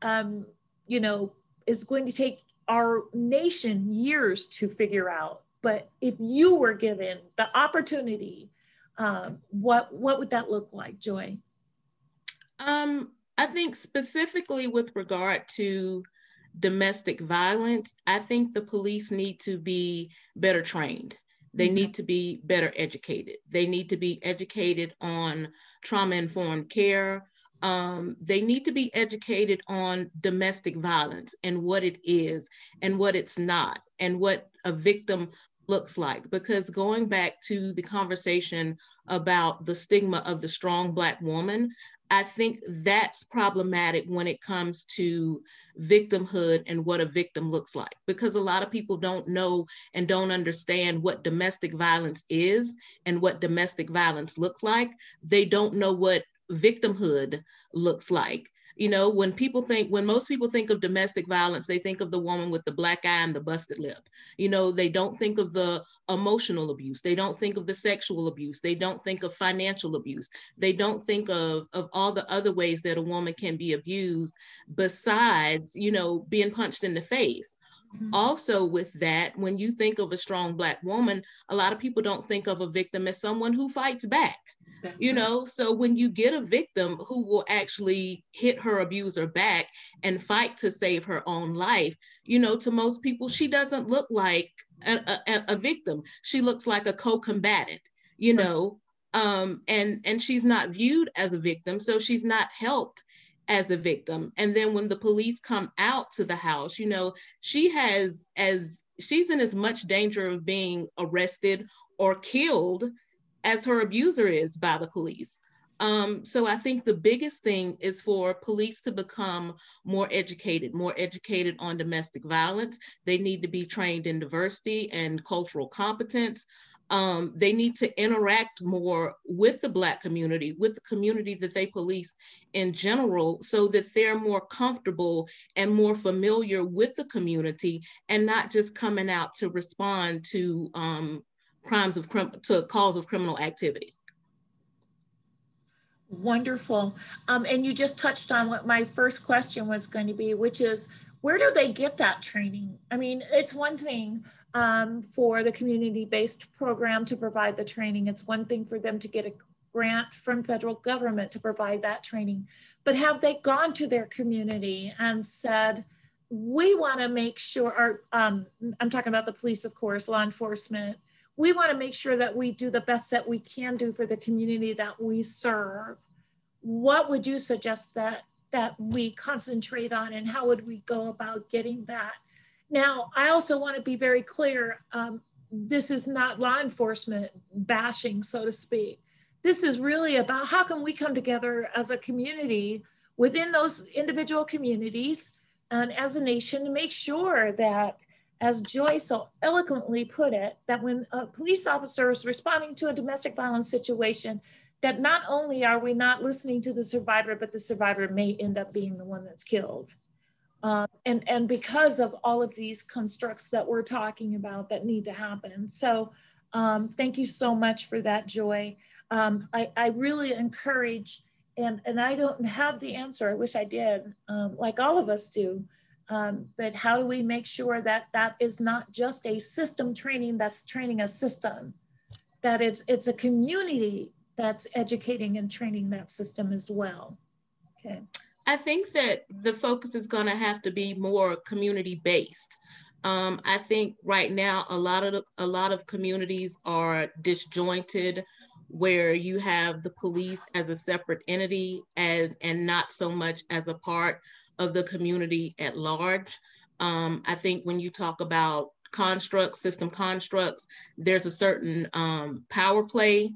um, you know, is going to take our nation years to figure out. But if you were given the opportunity, um, what what would that look like, Joy? Um, I think specifically with regard to domestic violence, I think the police need to be better trained. They mm-hmm. need to be better educated. They need to be educated on trauma informed care. Um, they need to be educated on domestic violence and what it is and what it's not, and what a victim looks like because going back to the conversation about the stigma of the strong black woman I think that's problematic when it comes to victimhood and what a victim looks like, because a lot of people don't know and don't understand what domestic violence is and what domestic violence looks like. They don't know what victimhood looks like. You know when people think when most people think of domestic violence they think of the woman with the black eye and the busted lip. You know they don't think of the emotional abuse. They don't think of the sexual abuse. They don't think of financial abuse. They don't think of of all the other ways that a woman can be abused besides you know being punched in the face. Mm-hmm. Also, with that, when you think of a strong Black woman, a lot of people don't think of a victim as someone who fights back. That's you know, so when you get a victim who will actually hit her abuser back and fight to save her own life, you know, to most people, she doesn't look like a, a, a victim. She looks like a co-combatant, you know, um, and and she's not viewed as a victim, so she's not helped as a victim. And then when the police come out to the house, you know, she has as she's in as much danger of being arrested or killed as her abuser is by the police. Um, so I think the biggest thing is for police to become more educated, more educated on domestic violence. They need to be trained in diversity and cultural competence. Um, they need to interact more with the Black community, with the community that they police in general, so that they're more comfortable and more familiar with the community and not just coming out to respond to um, crimes of to cause of criminal activity. Wonderful. Um, and you just touched on what my first question was going to be, which is where do they get that training? I mean, it's one thing um, for the community-based program to provide the training. It's one thing for them to get a grant from federal government to provide that training. But have they gone to their community and said, we want to make sure, or um, I'm talking about the police, of course, law enforcement, we want to make sure that we do the best that we can do for the community that we serve. What would you suggest that that we concentrate on and how would we go about getting that? Now, I also want to be very clear. Um, this is not law enforcement bashing, so to speak. This is really about how can we come together as a community within those individual communities and as a nation to make sure that as Joy so eloquently put it, that when a police officer is responding to a domestic violence situation, that not only are we not listening to the survivor, but the survivor may end up being the one that's killed. Uh, and, and because of all of these constructs that we're talking about that need to happen. So um, thank you so much for that, Joy. Um, I, I really encourage, and, and I don't have the answer, I wish I did, um, like all of us do, um, but how do we make sure that that is not just a system training that's training a system, that it's, it's a community that's educating and training that system as well. Okay. I think that the focus is going to have to be more community based. Um, I think right now a lot of a lot of communities are disjointed, where you have the police as a separate entity and and not so much as a part of the community at large. Um, I think when you talk about constructs, system constructs, there's a certain um, power play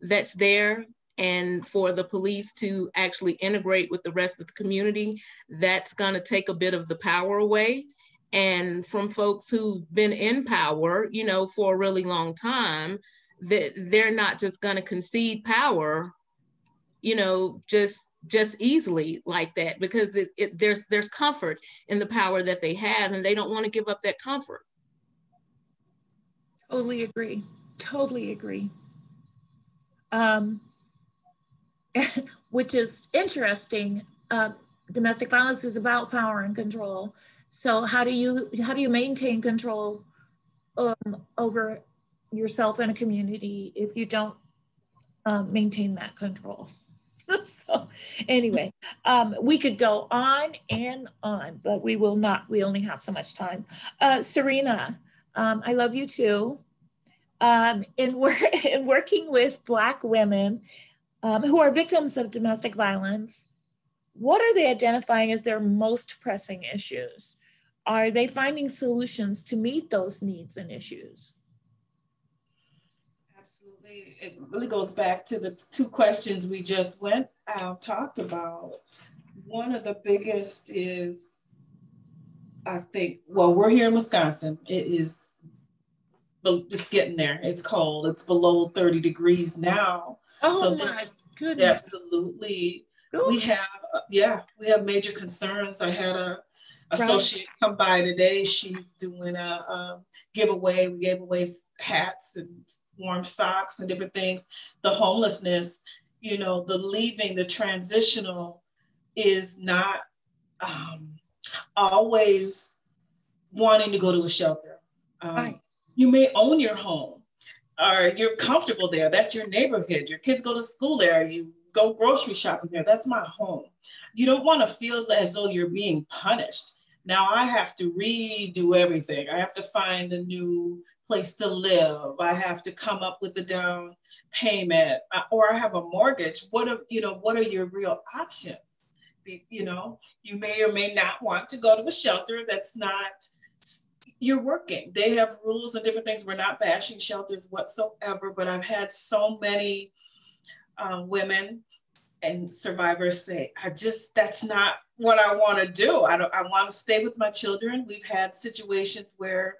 that's there. And for the police to actually integrate with the rest of the community, that's going to take a bit of the power away. And from folks who've been in power, you know, for a really long time, that they're not just going to concede power you know, just just easily like that because it, it, there's there's comfort in the power that they have and they don't want to give up that comfort. Totally agree. Totally agree. Um, (laughs) which is interesting uh, domestic violence is about power and control. So how do you how do you maintain control um, over yourself and a community if you don't um, maintain that control (laughs) so anyway, um, we could go on and on, but we will not. We only have so much time. Uh, Serena, um, I love you too. Um, in, (laughs) in working with Black women um, who are victims of domestic violence, what are they identifying as their most pressing issues? Are they finding solutions to meet those needs and issues? It really goes back to the two questions we just went uh, talked about. One of the biggest is, I think, well, we're here in Wisconsin. It is, it's getting there. It's cold. It's below 30 degrees now. Oh so my goodness. Absolutely. Ooh. We have, yeah, we have major concerns. I had a associate right. come by today. She's doing a, a, giveaway. We gave away hats and warm socks and different things. The homelessness, you know, the leaving, the transitional is not um, always wanting to go to a shelter. Um, right. You may own your home or you're comfortable there. That's your neighborhood. Your kids go to school there. You go grocery shopping there. That's my home. You don't want to feel as though you're being punished. Now I have to redo everything. I have to find a new place to live. I have to come up with the down payment, uh, or I have a mortgage. What are you know? What are your real options? You know, you may or may not want to go to a shelter that's not. You're working. They have rules and different things. We're not bashing shelters whatsoever, but I've had so many um, women and survivors say, I just, that's not what I want to do. I I want to stay with my children. We've had situations where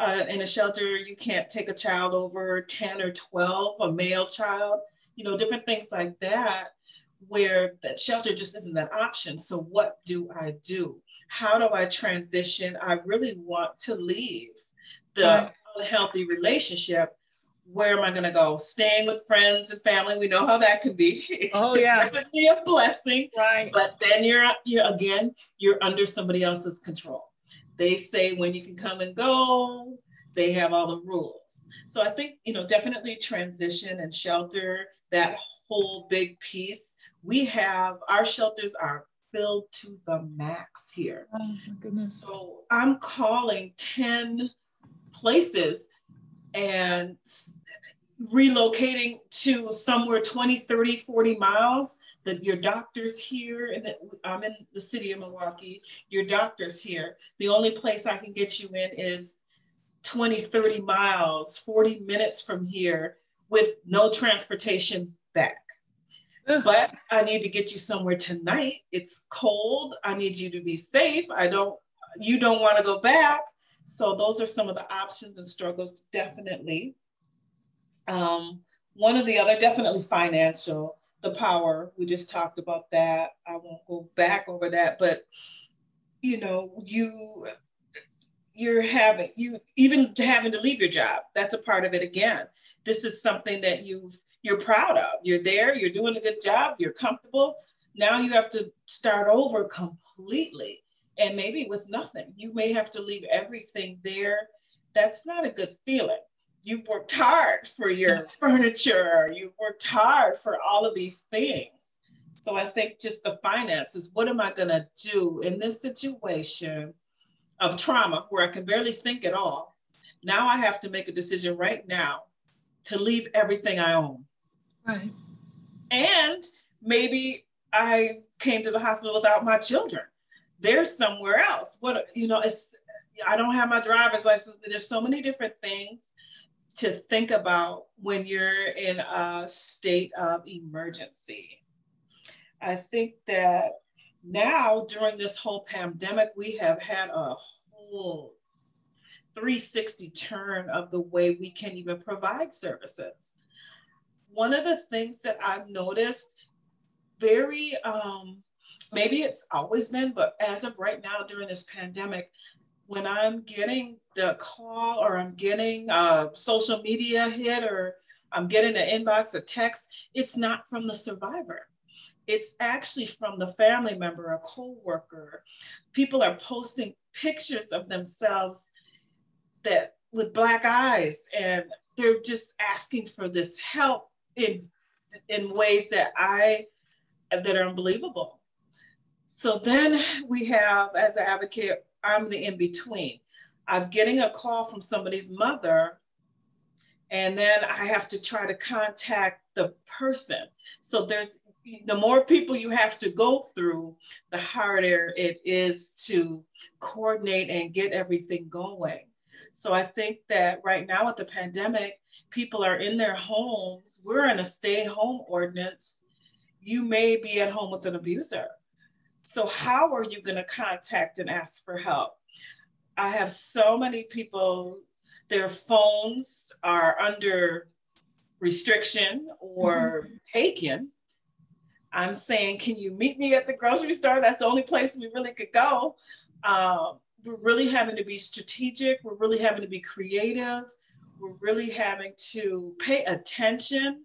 uh, in a shelter, you can't take a child over 10 or 12, a male child, you know, different things like that, where that shelter just isn't an option. So, what do I do? How do I transition? I really want to leave the right. unhealthy relationship. Where am I going to go? Staying with friends and family. We know how that can be. (laughs) It's, oh yeah, definitely a blessing. Right. But then you're, you're again, you're under somebody else's control. They say when you can come and go, they have all the rules. So I think, you know, definitely transition and shelter, that whole big piece. We have our shelters are filled to the max here. Oh my goodness. So I'm calling 10 places and relocating to somewhere 20, 30, 40 miles that your doctor's here and that I'm in the city of Milwaukee, your doctor's here. The only place I can get you in is 20, 30 miles, 40 minutes from here with no transportation back. but I need to get you somewhere tonight. It's cold. I need you to be safe. I don't, you don't want to go back. So those are some of the options and struggles, definitely. Um, one of the other, definitely financial the power. We just talked about that. I won't go back over that, but you know, you you're having you even having to leave your job. That's a part of it again. This is something that you've you're proud of. You're there, you're doing a good job, you're comfortable. Now you have to start over completely and maybe with nothing. You may have to leave everything there. That's not a good feeling you've worked hard for your (laughs) furniture, you've worked hard for all of these things. So I think just the finances, what am I going to do in this situation of trauma where I can barely think at all? Now I have to make a decision right now to leave everything I own. Right. And maybe I came to the hospital without my children. They're somewhere else. What, you know, it's, I don't have my driver's license. There's so many different things to think about when you're in a state of emergency. I think that now during this whole pandemic, we have had a whole 360 turn of the way we can even provide services. One of the things that I've noticed very, um, maybe it's always been, but as of right now during this pandemic, when I'm getting the call or I'm getting a social media hit or I'm getting an inbox, a text, it's not from the survivor. It's actually from the family member, a co-worker. People are posting pictures of themselves that with black eyes and they're just asking for this help in in ways that I that are unbelievable. So then we have as an advocate, I'm the in-between. I'm getting a call from somebody's mother and then I have to try to contact the person. So there's the more people you have to go through, the harder it is to coordinate and get everything going. So I think that right now with the pandemic, people are in their homes. We're in a stay home ordinance. You may be at home with an abuser. So, how are you going to contact and ask for help? I have so many people, their phones are under restriction or mm-hmm. taken. I'm saying, can you meet me at the grocery store? That's the only place we really could go. Um, we're really having to be strategic. We're really having to be creative. We're really having to pay attention.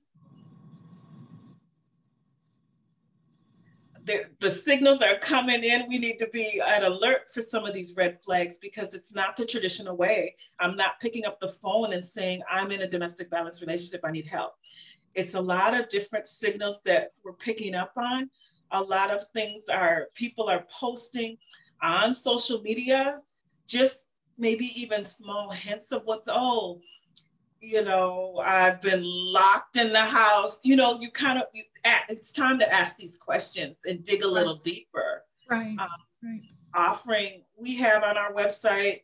The, the signals are coming in. We need to be at alert for some of these red flags because it's not the traditional way. I'm not picking up the phone and saying, I'm in a domestic violence relationship, I need help. It's a lot of different signals that we're picking up on. A lot of things are, people are posting on social media, just maybe even small hints of what's, oh, you know, I've been locked in the house. You know, you kind of, you, it's time to ask these questions and dig a little deeper. Right. Um, right. Offering, we have on our website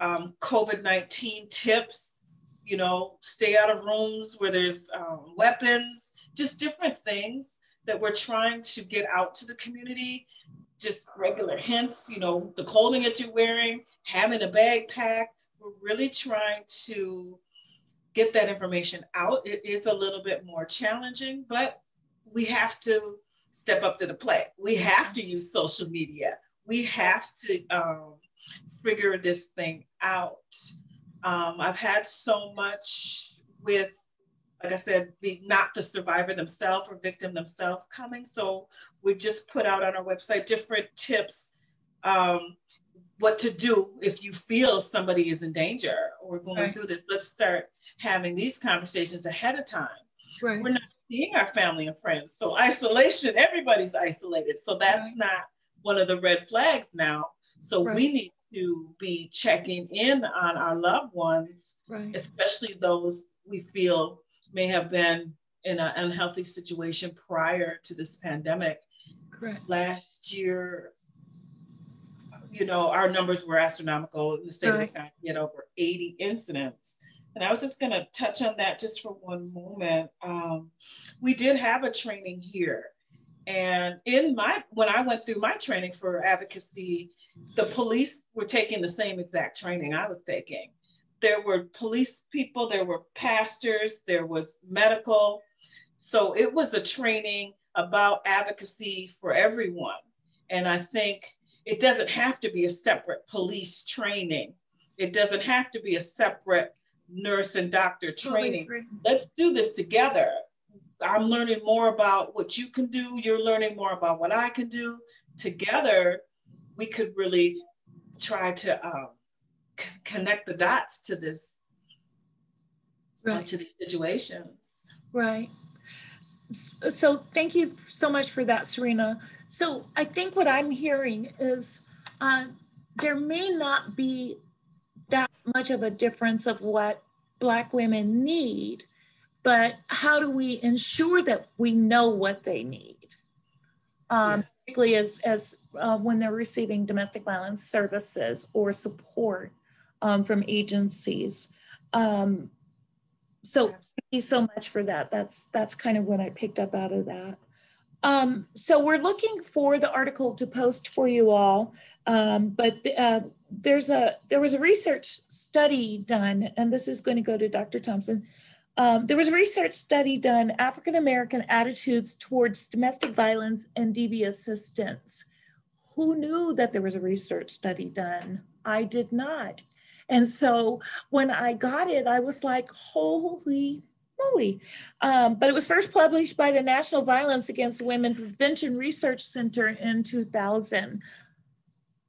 um, COVID 19 tips, you know, stay out of rooms where there's um, weapons, just different things that we're trying to get out to the community just regular hints, you know, the clothing that you're wearing, having a bag packed. We're really trying to get that information out. It is a little bit more challenging, but we have to step up to the plate. We have to use social media. We have to um, figure this thing out. Um, I've had so much with like I said, the not the survivor themselves or victim themselves coming. So we just put out on our website different tips, um, what to do if you feel somebody is in danger or going right. through this. Let's start having these conversations ahead of time. Right. We're not seeing our family and friends. So isolation, everybody's isolated. So that's right. not one of the red flags now. So we need to be checking in on our loved ones, especially those we feel may have been in an unhealthy situation prior to this pandemic. Correct. Last year, you know, our numbers were astronomical. In the state right. of Wisconsin, we had over 80 incidents. And I was just going to touch on that just for one moment. Um, we did have a training here. And in my, when I went through my training for advocacy, the police were taking the same exact training I was taking there were police people, there were pastors, there was medical. So it was a training about advocacy for everyone. And I think it doesn't have to be a separate police training. It doesn't have to be a separate nurse and doctor training. Let's do this together. I'm learning more about what you can do. You're learning more about what I can do. Together, we could really try to um, connect the dots to this right. uh, to these situations right so thank you so much for that serena so i think what i'm hearing is uh, there may not be much of a difference of what black women need but how do we ensure that we know what they need um, yes. particularly as, as uh, when they're receiving domestic violence services or support um, from agencies. Um, so thank you so much for that. That's that's kind of what I picked up out of that. Um, so we're looking for the article to post for you all, um, but uh, there's a there was a research study done, and this is going to go to Dr. Thompson, Um, there was a research study done, African American attitudes towards domestic violence and DV assistance. Who knew that there was a research study done? I did not. And so when I got it, I was like, holy moly. Um, but it was first published by the National Violence Against Women Prevention Research Center in 2000.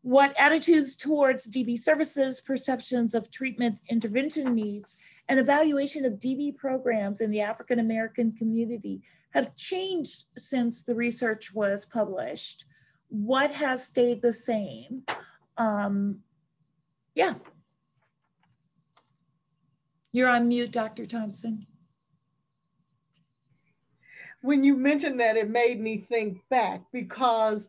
What attitudes towards DV services, perceptions of treatment intervention needs, and evaluation of DV programs in the African American community have changed since the research was published. What has stayed the same? Um, yeah. You're on mute, Dr. Thompson. When you mentioned that, it made me think back because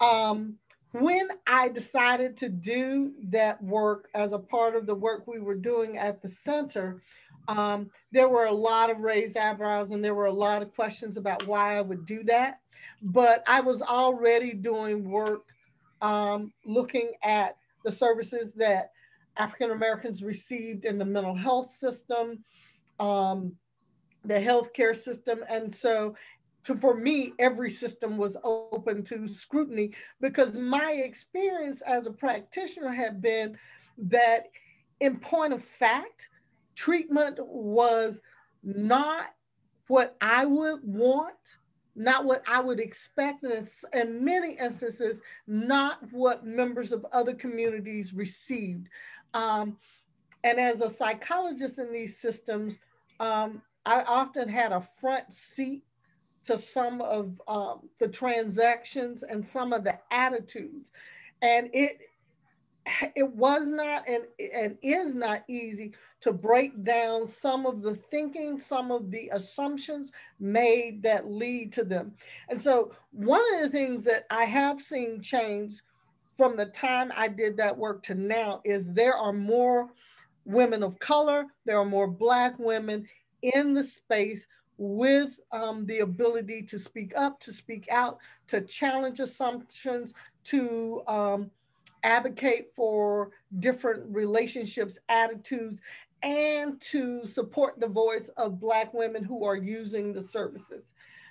um, when I decided to do that work as a part of the work we were doing at the center, um, there were a lot of raised eyebrows and there were a lot of questions about why I would do that. But I was already doing work um, looking at the services that African Americans received in the mental health system, um, the healthcare system. And so to, for me, every system was open to scrutiny because my experience as a practitioner had been that, in point of fact, treatment was not what I would want, not what I would expect, and in many instances, not what members of other communities received. Um, and as a psychologist in these systems, um, I often had a front seat to some of um, the transactions and some of the attitudes. And it it was not and, and is not easy to break down some of the thinking, some of the assumptions made that lead to them. And so one of the things that I have seen change from the time I did that work to now is there are more women of color, there are more Black women in the space with um, the ability to speak up, to speak out, to challenge assumptions, to um, advocate for different relationships, attitudes, and to support the voice of Black women who are using the services.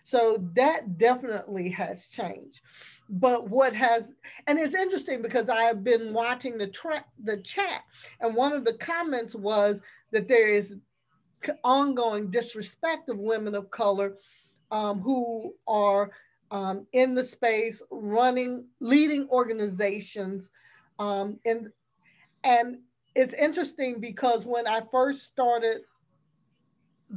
So that definitely has changed. But what has, and it's interesting because I have been watching the, tra- the chat, and one of the comments was that there is ongoing disrespect of women of color um, who are um, in the space, running, leading organizations. Um, and, and it's interesting because when I first started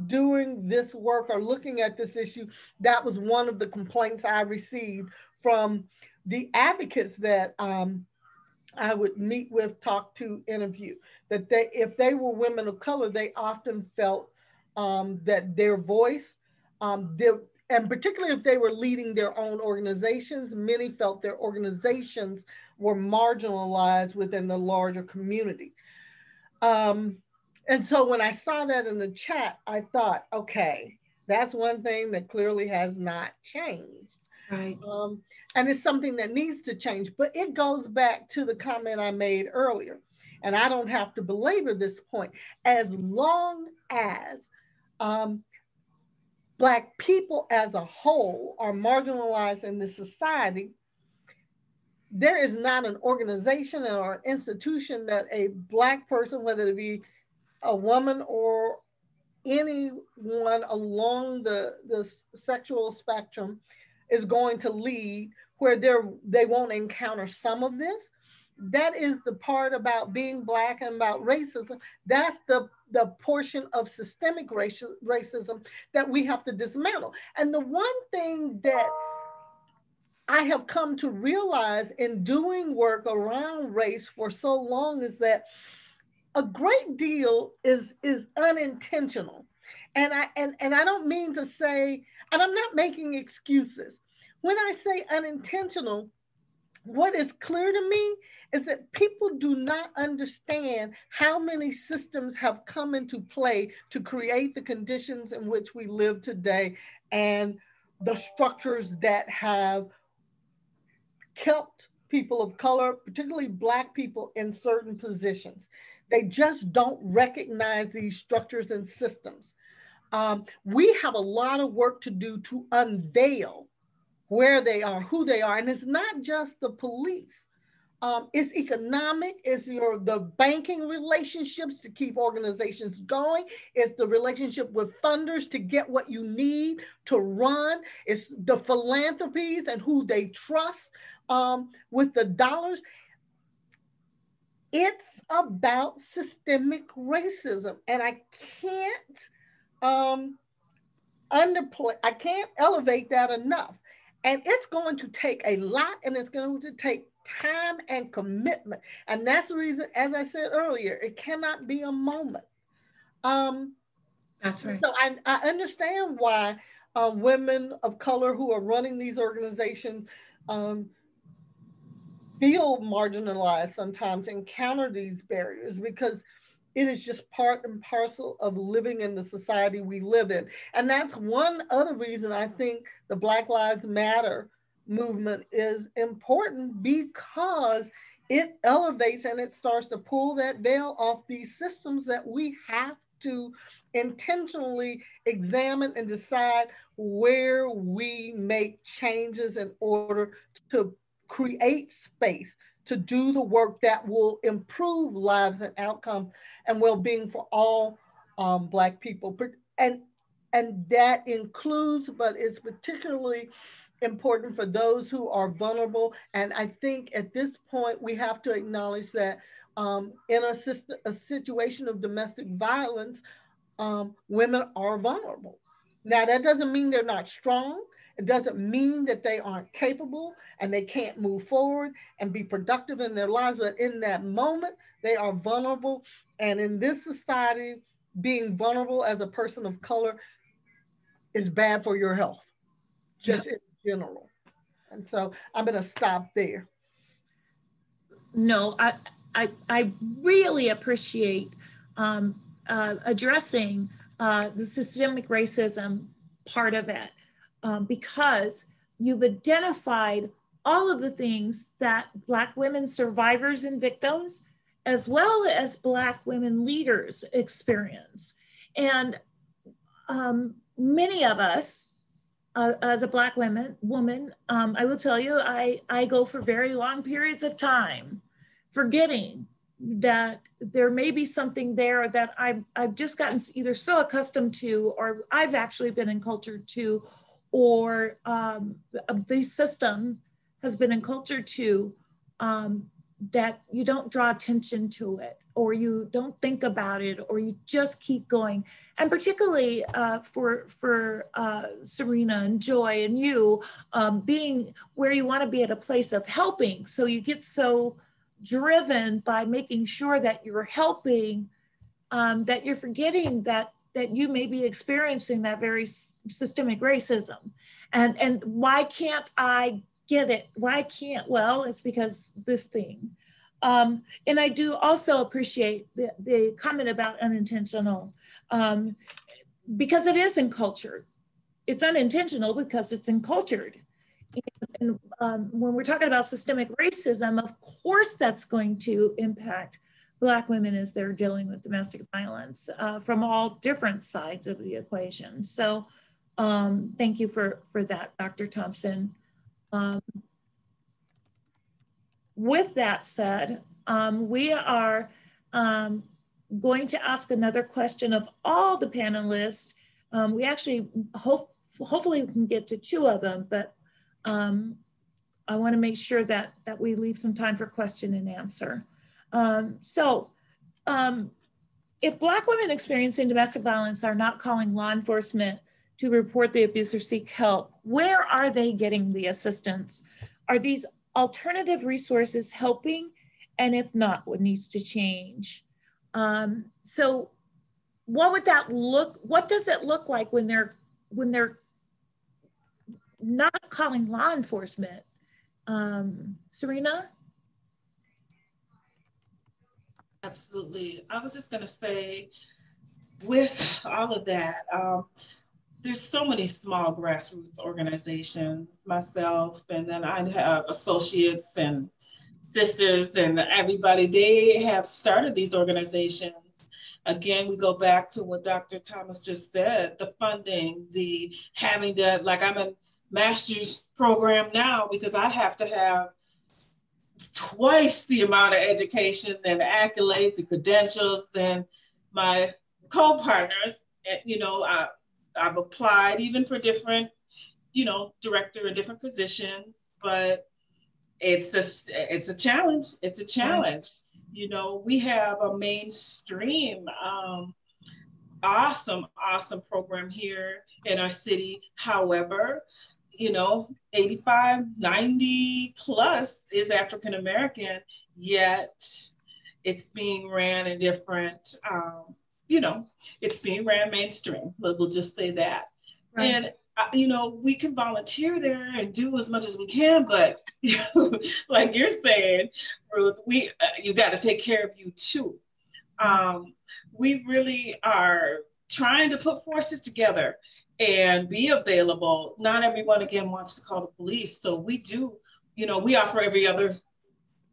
doing this work or looking at this issue, that was one of the complaints I received from the advocates that um, I would meet with, talk to, interview. That they, if they were women of color, they often felt um, that their voice, um, their, and particularly if they were leading their own organizations, many felt their organizations were marginalized within the larger community. Um, and so when I saw that in the chat, I thought, okay, that's one thing that clearly has not changed. Right. Um, and it's something that needs to change. But it goes back to the comment I made earlier. And I don't have to belabor this point. As long as um, Black people as a whole are marginalized in this society, there is not an organization or an institution that a Black person, whether it be a woman or anyone along the, the sexual spectrum, is going to lead where they're, they won't encounter some of this. That is the part about being Black and about racism. That's the, the portion of systemic racial, racism that we have to dismantle. And the one thing that I have come to realize in doing work around race for so long is that a great deal is, is unintentional. And I, and, and I don't mean to say, and I'm not making excuses. When I say unintentional, what is clear to me is that people do not understand how many systems have come into play to create the conditions in which we live today and the structures that have kept people of color, particularly Black people, in certain positions. They just don't recognize these structures and systems. Um, we have a lot of work to do to unveil where they are, who they are. And it's not just the police. Um, it's economic, it's your the banking relationships to keep organizations going, it's the relationship with funders to get what you need to run, it's the philanthropies and who they trust um, with the dollars. It's about systemic racism, and I can't um, underplay. I can't elevate that enough. And it's going to take a lot, and it's going to take time and commitment. And that's the reason, as I said earlier, it cannot be a moment. Um, that's right. So I, I understand why um, women of color who are running these organizations um, feel marginalized sometimes, encounter these barriers because it is just part and parcel of living in the society we live in. And that's one other reason I think the Black Lives Matter movement is important because it elevates and it starts to pull that veil off these systems that we have to intentionally examine and decide where we make changes in order to create space to do the work that will improve lives and outcomes and well-being for all um, Black people. And, and that includes, but is particularly important for those who are vulnerable. And I think at this point, we have to acknowledge that um, in a, system, a, situation of domestic violence, um, women are vulnerable. Now, that doesn't mean they're not strong. It doesn't mean that they aren't capable and they can't move forward and be productive in their lives, but in that moment, they are vulnerable. And in this society, being vulnerable as a person of color is bad for your health, just in general. And so I'm going to stop there. No, I, I, I really appreciate um, uh, addressing uh, the systemic racism part of it um, because you've identified all of the things that Black women survivors and victims, as well as Black women leaders experience. And um, many of us, uh, as a Black woman, woman um, I will tell you, I, I go for very long periods of time forgetting that there may be something there that I've, I've just gotten either so accustomed to or I've actually been encultured to or um, the system has been encultured to um, that you don't draw attention to it or you don't think about it or you just keep going. And particularly uh, for for uh, serena and joy and you um, being where you want to be at a place of helping. So you get so driven by making sure that you're helping um, that you're forgetting that that you may be experiencing that very systemic racism. And, and why can't I get it? Why can't? Well, it's because this thing. Um, and I do also appreciate the, the comment about unintentional um, because it is encultured. It's unintentional because it's encultured. And, and um, when we're talking about systemic racism, of course that's going to impact Black women as they're dealing with domestic violence uh, from all different sides of the equation. So um, thank you for, for that, Dr. Thompson. Um, with that said, um, we are um, going to ask another question of all the panelists. Um, we actually hope, hopefully we can get to two of them, but um, I wanna make sure that, that we leave some time for question and answer. Um, so um, if Black women experiencing domestic violence are not calling law enforcement to report the abuse or seek help, where are they getting the assistance? Are these alternative resources helping? And if not, what needs to change? Um, so what would that look, what does it look like when they're, when they're not calling law enforcement? Um, Serena? Absolutely. I was just going to say, with all of that, um, there's so many small grassroots organizations, myself, and then I have associates and sisters and everybody. They have started these organizations again, we go back to what Dr. Thomas just said, the funding, the having to, like I'm a master's program now because I have to have twice the amount of education and accolades and credentials than my co-partners. And, You know, I, I've applied even for different, you know, director and different positions, but it's a it's a challenge. It's a challenge. You know, we have a mainstream, um, awesome, awesome program here in our city. However, you know, 85, 90 plus is African American, yet it's being ran in different, um, you know, it's being ran mainstream. But we'll just say that. Right. And uh, you know, we can volunteer there and do as much as we can, but (laughs) like you're saying, Ruth, we uh, you got to take care of you too. Um, we really are trying to put forces together and be available. Not everyone again wants to call the police, so we do. You know, we offer every other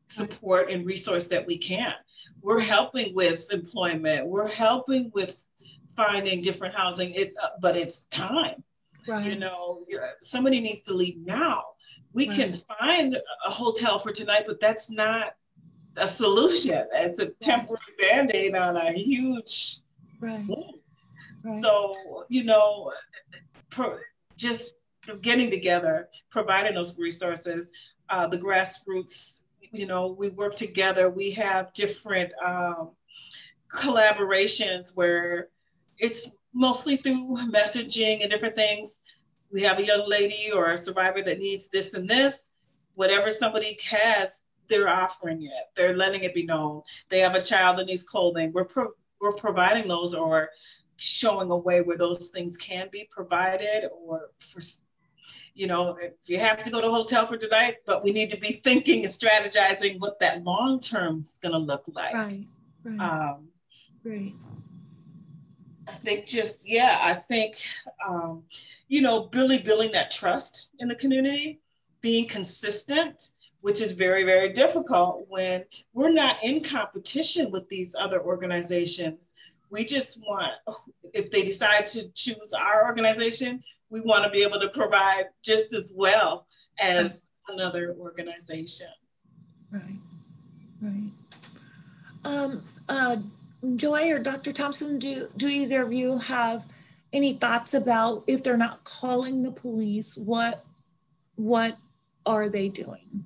support and resource that we can. We're helping with employment. We're helping with finding different housing. It, uh, but it's time Right. You know, somebody needs to leave now. We right. can find a hotel for tonight, but that's not a solution. It's a temporary band aid on a huge right. So, you know, just getting together, providing those resources, uh, the grassroots, you know, we work together. We have different um, collaborations where it's mostly through messaging and different things. We have a young lady or a survivor that needs this and this. Whatever somebody has, they're offering it. They're letting it be known. They have a child that needs clothing. We're pro- we're providing those or showing a way where those things can be provided or for you know if you have to go to a hotel for tonight but we need to be thinking and strategizing what that long term is going to look like right right, um, right. I think just, yeah, I think, um, you know, Billy building that trust in the community, being consistent, which is very, very difficult when we're not in competition with these other organizations. We just want, if they decide to choose our organization, we want to be able to provide just as well as another organization. Right, right. Um, uh, Joy or Dr. Thompson, do, do either of you have any thoughts about if they're not calling the police, what what are they doing?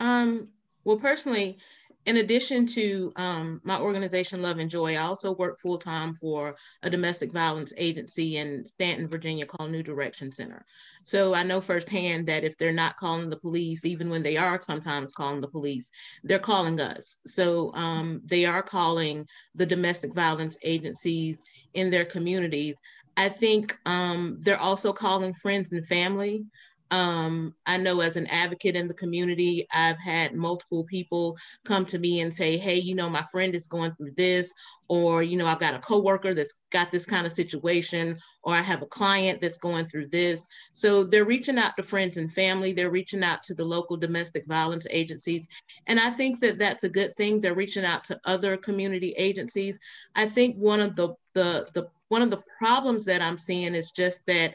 Um, well, personally, in addition to um, my organization Love and Joy, I also work full time for a domestic violence agency in Staunton, Virginia called New Direction Center. So I know firsthand that if they're not calling the police, even when they are sometimes calling the police, they're calling us. So um, they are calling the domestic violence agencies in their communities. I think um, they're also calling friends and family. Um, I know as an advocate in the community, I've had multiple people come to me and say, Hey, you know, my friend is going through this, or, you know, I've got a coworker that's got this kind of situation, or I have a client that's going through this. So they're reaching out to friends and family, they're reaching out to the local domestic violence agencies. And I think that that's a good thing. They're reaching out to other community agencies. I think one of the, the, the one of the problems that I'm seeing is just that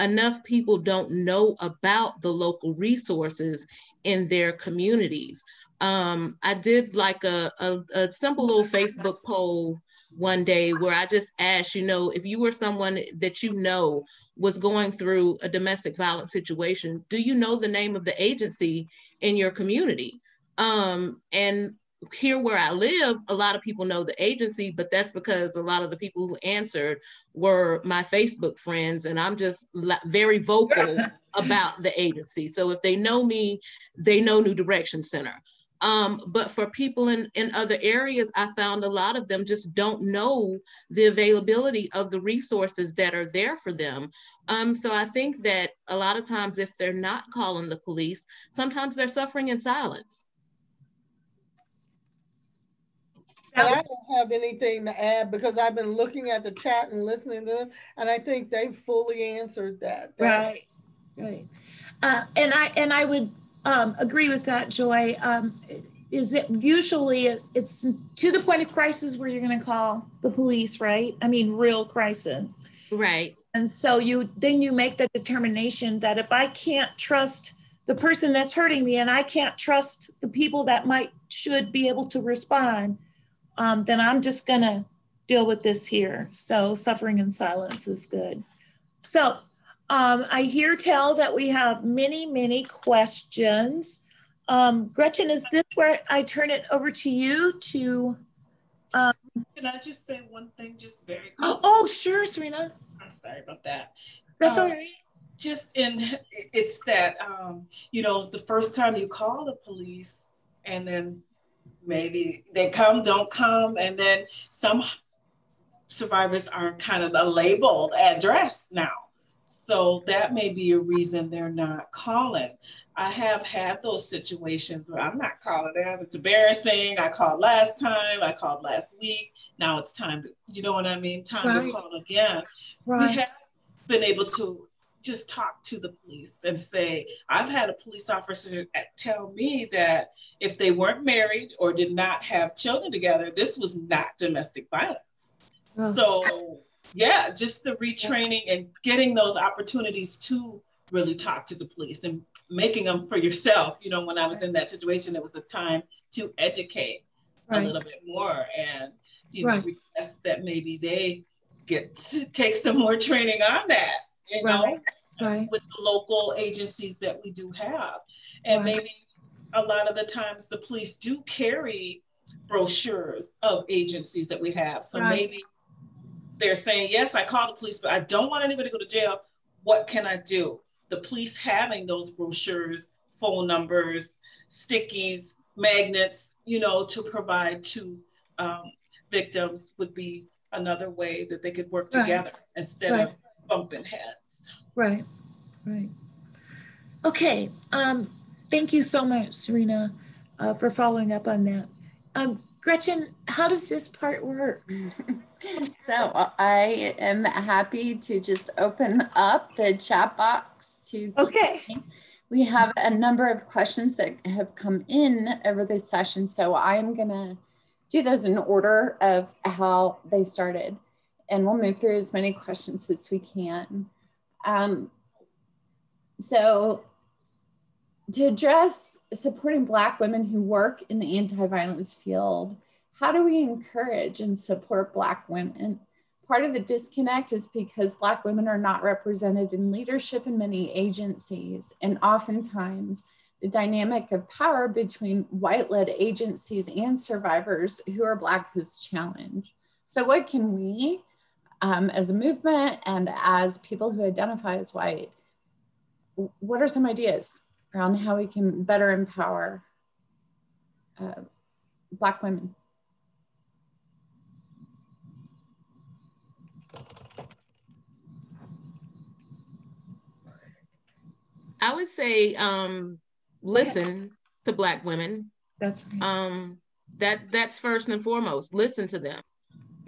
enough people don't know about the local resources in their communities. Um, I did like a, a, a simple little Facebook poll one day where I just asked, you know, if you were someone that you know was going through a domestic violence situation, do you know the name of the agency in your community? Um, and here where I live, a lot of people know the agency, but that's because a lot of the people who answered were my Facebook friends, and I'm just very vocal (laughs) about the agency. So if they know me, they know New Direction Center. Um, but for people in, in other areas, I found a lot of them just don't know the availability of the resources that are there for them. Um, so I think that a lot of times, if they're not calling the police, sometimes they're suffering in silence. And I don't have anything to add because I've been looking at the chat and listening to them, and I think they fully answered that. Right, right. Uh, and I and I would um, agree with that, Joy. Um, is it usually it's to the point of crisis where you're going to call the police, right? I mean, real crisis. Right. And so you then you make the determination that if I can't trust the person that's hurting me and I can't trust the people that might should be able to respond, um, then I'm just gonna deal with this here. So suffering in silence is good. So um, I hear tell that we have many, many questions. Um, Gretchen, is this where I turn it over to you to? Um, Can I just say one thing, just very quick? (gasps) Oh, sure, Serena. I'm sorry about that. That's all right. Just in, it's that, um, you know, the first time you call the police and then maybe they come, don't come, and then some survivors are kind of a labeled address now. So that may be a reason they're not calling. I have had those situations where I'm not calling them. It's embarrassing. I called last time. I called last week. Now it's time to, you know what I mean? Time right. to call again. Right. We have been able to just talk to the police and say, I've had a police officer tell me that if they weren't married or did not have children together, this was not domestic violence. Oh. So, yeah, just the retraining and getting those opportunities to really talk to the police and making them for yourself. You know, when I was in that situation, it was a time to educate right. a little bit more and, you know, right. request that maybe they get to (laughs) take some more training on that, you right. know, right. with the local agencies that we do have. And maybe a lot of the times the police do carry brochures of agencies that we have. So maybe they're saying, yes, I call the police, but I don't want anybody to go to jail. What can I do? the police having those brochures, phone numbers, stickies, magnets, you know, to provide to um, victims would be another way that they could work right. together instead right. of bumping heads. Right, right. Okay, um, thank you so much, Serena, uh, for following up on that. Uh, Gretchen, how does this part work? (laughs) so I am happy to just open up the chat box to. Okay. We have a number of questions that have come in over this session. So I'm going to do those in order of how they started. And we'll move through as many questions as we can. Um, so to address supporting Black women who work in the anti violence field, how do we encourage and support Black women? Part of the disconnect is because Black women are not represented in leadership in many agencies, and oftentimes the dynamic of power between white led agencies and survivors who are Black is challenged. So, what can we, um, as a movement and as people who identify as white, what are some ideas around how we can better empower uh, Black women. I would say um, listen to Black women. That's right. um, that that's first and foremost. Listen to them.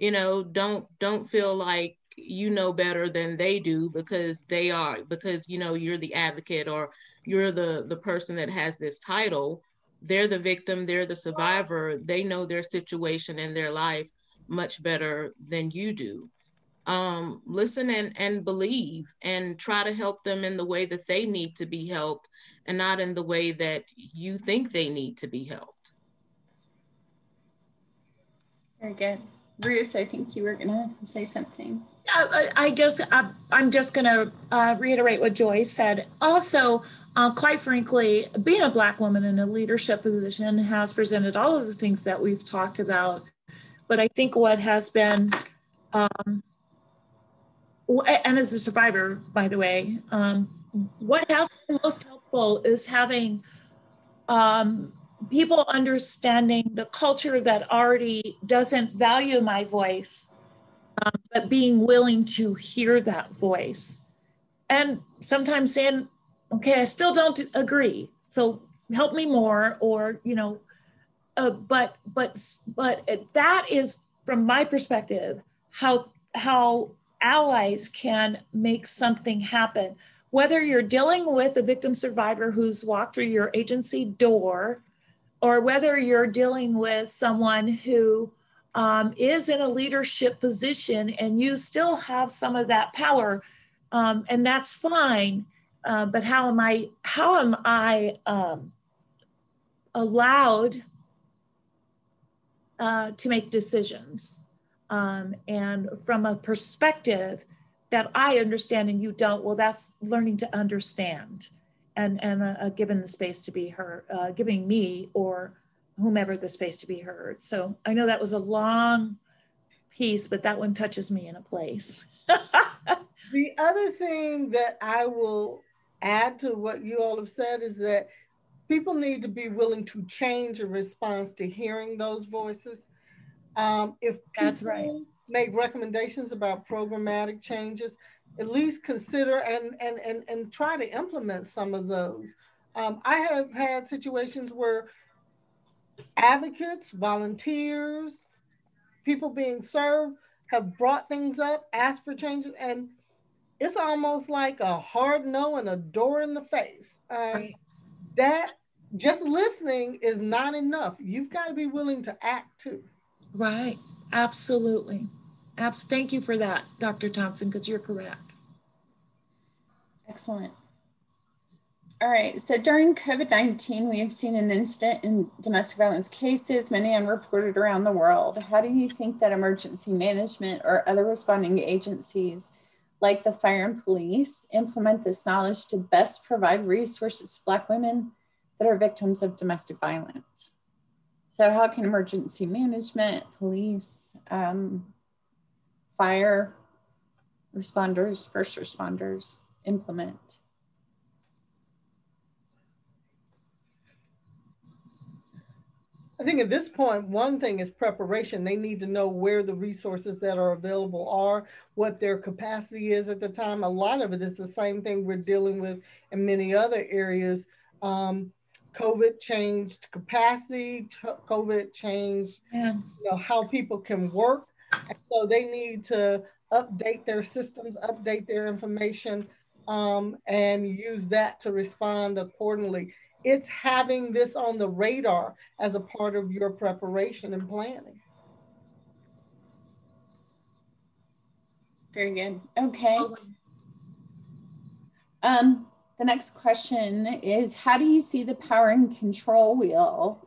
You know, don't don't feel like you know better than they do because they are because you know you're the advocate or you're the the person that has this title. They're the victim they're the survivor. They know their situation and their life much better than you do. Um, listen and, and believe and try to help them in the way that they need to be helped and not in the way that you think they need to be helped. Very good ruth i think you were going to say something I, I just I, am just going to uh, reiterate what Joy said. Also, uh, quite frankly, being a black woman in a leadership position has presented all of the things that we've talked about. But I think what has been, um, and as a survivor, by the way, um, what has been most helpful is having um, people understanding the culture that already doesn't value my voice um, but being willing to hear that voice. And sometimes saying, okay, I still don't agree. So help me more, or, you know, uh, but, but, but that is from my perspective, how, how allies can make something happen. Whether you're dealing with a victim survivor who's walked through your agency door or whether you're dealing with someone who um, is in a leadership position and you still have some of that power, um, and that's fine. Uh, but how am I? How am I um, allowed uh, to make decisions? Um, and from a perspective that I understand and you don't, well, that's learning to understand and and uh, uh, given the space to be heard, uh, giving me or whomever the space to be heard. So I know that was a long piece, but that one touches me in a place. (laughs) the other thing that I will add to what you all have said is that people need to be willing to change in response to hearing those voices. Um, if that's right, make recommendations about programmatic changes, at least consider and and and and try to implement some of those. Um, I have had situations where advocates, volunteers, people being served have brought things up, asked for changes, and it's almost like a hard no and a door in the face. Um. That just listening is not enough. You've got to be willing to act too. Right. Absolutely. Abs- thank you for that, Dr. Thompson, because you're correct. Excellent. All right, so during COVID-19, we have seen an incident in domestic violence cases, many unreported around the world. How do you think that emergency management or other responding agencies like the fire and police implement this knowledge to best provide resources to Black women that are victims of domestic violence? So how can emergency management, police, um, fire responders, first responders implement I think at this point, one thing is preparation. They need to know where the resources that are available are, what their capacity is at the time. A lot of it is the same thing we're dealing with in many other areas. Um, COVID changed capacity, COVID changed yeah. you know, how people can work. And so they need to update their systems, update their information, um, and use that to respond accordingly it's having this on the radar as a part of your preparation and planning. Very good. Okay. Um, the next question is How do you see the power and control wheel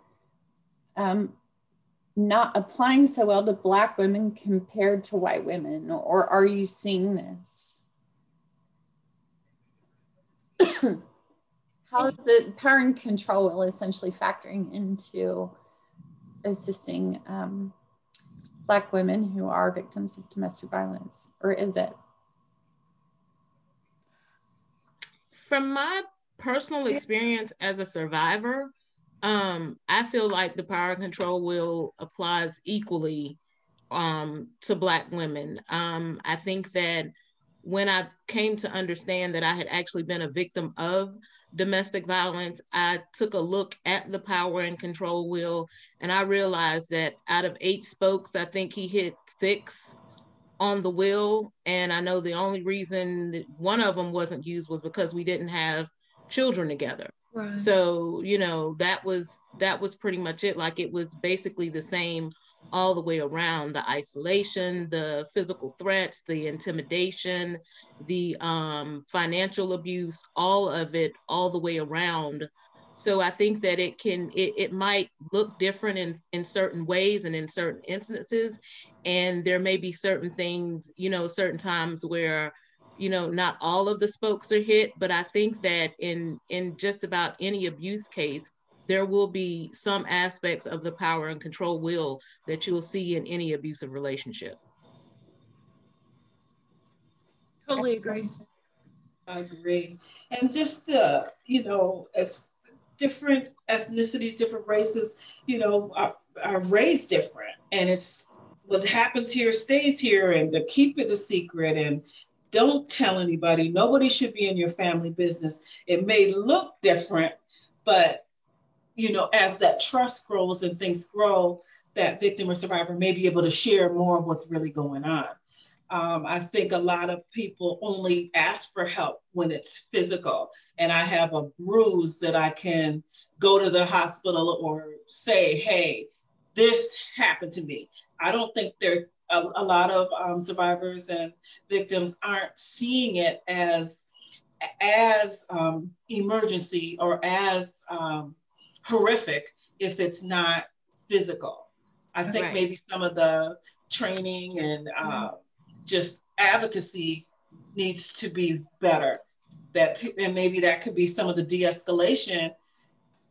um, not applying so well to Black women compared to white women? Or are you seeing this? (coughs) how is the power and control essentially factoring into assisting um, Black women who are victims of domestic violence, or is it? From my personal experience as a survivor, um, I feel like the power and control wheel applies equally um, to Black women. Um, I think that when I came to understand that I had actually been a victim of domestic violence, I took a look at the power and control wheel and I realized that out of eight spokes, I think he hit six on the wheel. And I know the only reason one of them wasn't used was because we didn't have children together. Right. So, you know, that was that was pretty much it. Like it was basically the same all the way around the isolation, the physical threats, the intimidation, the um, financial abuse, all of it, all the way around. So I think that it can, it, it might look different in, in certain ways and in certain instances. And there may be certain things, you know, certain times where, you know, not all of the spokes are hit, but I think that in, in just about any abuse case, there will be some aspects of the power and control wheel that you'll see in any abusive relationship. Totally agree. I agree. And just, uh, you know, as different ethnicities, different races, you know, are, are raised different. And it's what happens here stays here and to keep it a secret and don't tell anybody. Nobody should be in your family business. It may look different, but you know, as that trust grows and things grow, that victim or survivor may be able to share more of what's really going on. Um, I think a lot of people only ask for help when it's physical, and I have a bruise that I can go to the hospital or say, hey, this happened to me. I don't think there a, a lot of um, survivors and victims aren't seeing it as as um, emergency or as um, horrific if it's not physical. I think right. maybe some of the training and uh, just advocacy needs to be better. That and maybe that could be some of the de-escalation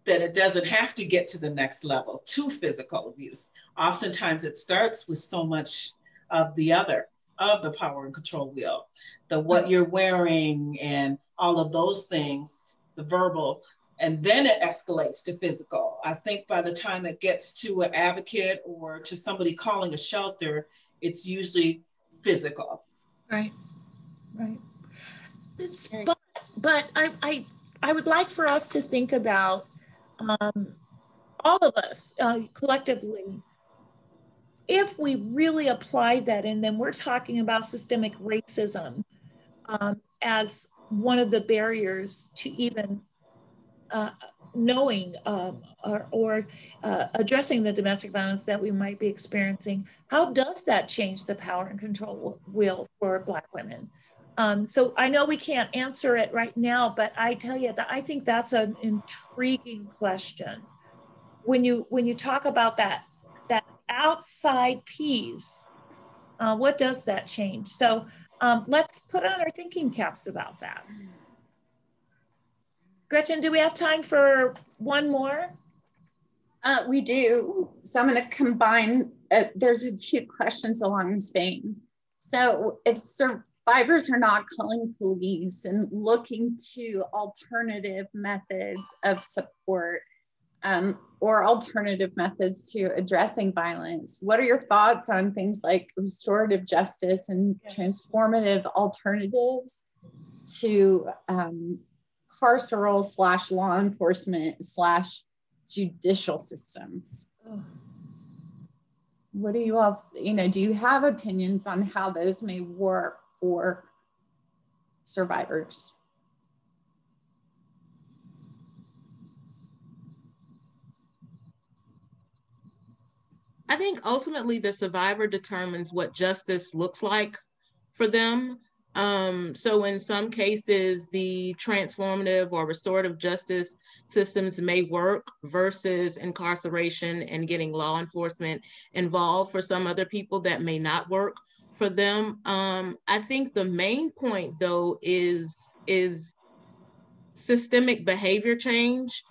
that it doesn't have to get to the next level to physical abuse. Oftentimes it starts with so much of the other of the power and control wheel, the what mm-hmm. you're wearing and all of those things, the verbal, and then it escalates to physical. I think by the time it gets to an advocate or to somebody calling a shelter, it's usually physical. Right, right. It's, but but I, I I would like for us to think about um, all of us uh, collectively, if we really apply that, and then we're talking about systemic racism um, as one of the barriers to even uh, knowing um, or, or uh, addressing the domestic violence that we might be experiencing, how does that change the power and control wheel for Black women? Um, so I know we can't answer it right now, but I tell you that I think that's an intriguing question. When you when you talk about that that outside piece, uh, what does that change? So um, let's put on our thinking caps about that. Gretchen, do we have time for one more? Uh, we do. So I'm going to combine. Uh, there's a few questions along this vein. So if Sir survivors are not calling police and looking to alternative methods of support um, or alternative methods to addressing violence. What are your thoughts on things like restorative justice and transformative alternatives to um, carceral slash law enforcement slash judicial systems? What do you all, you know, do you have opinions on how those may work for survivors. I think ultimately the survivor determines what justice looks like for them. Um, so in some cases, the transformative or restorative justice systems may work versus incarceration and getting law enforcement involved. For some other people, that may not work for them. Um, I think the main point though is is systemic behavior change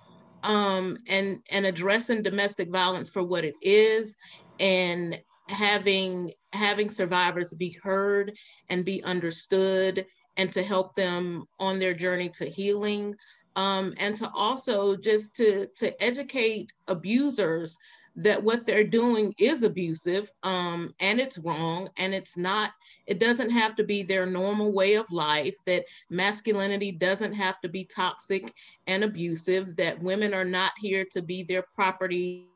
um, and and addressing domestic violence for what it is and having having survivors be heard and be understood and to help them on their journey to healing um, and to also just to to educate abusers that what they're doing is abusive um, and it's wrong and it's not it doesn't have to be their normal way of life that masculinity doesn't have to be toxic and abusive that women are not here to be their property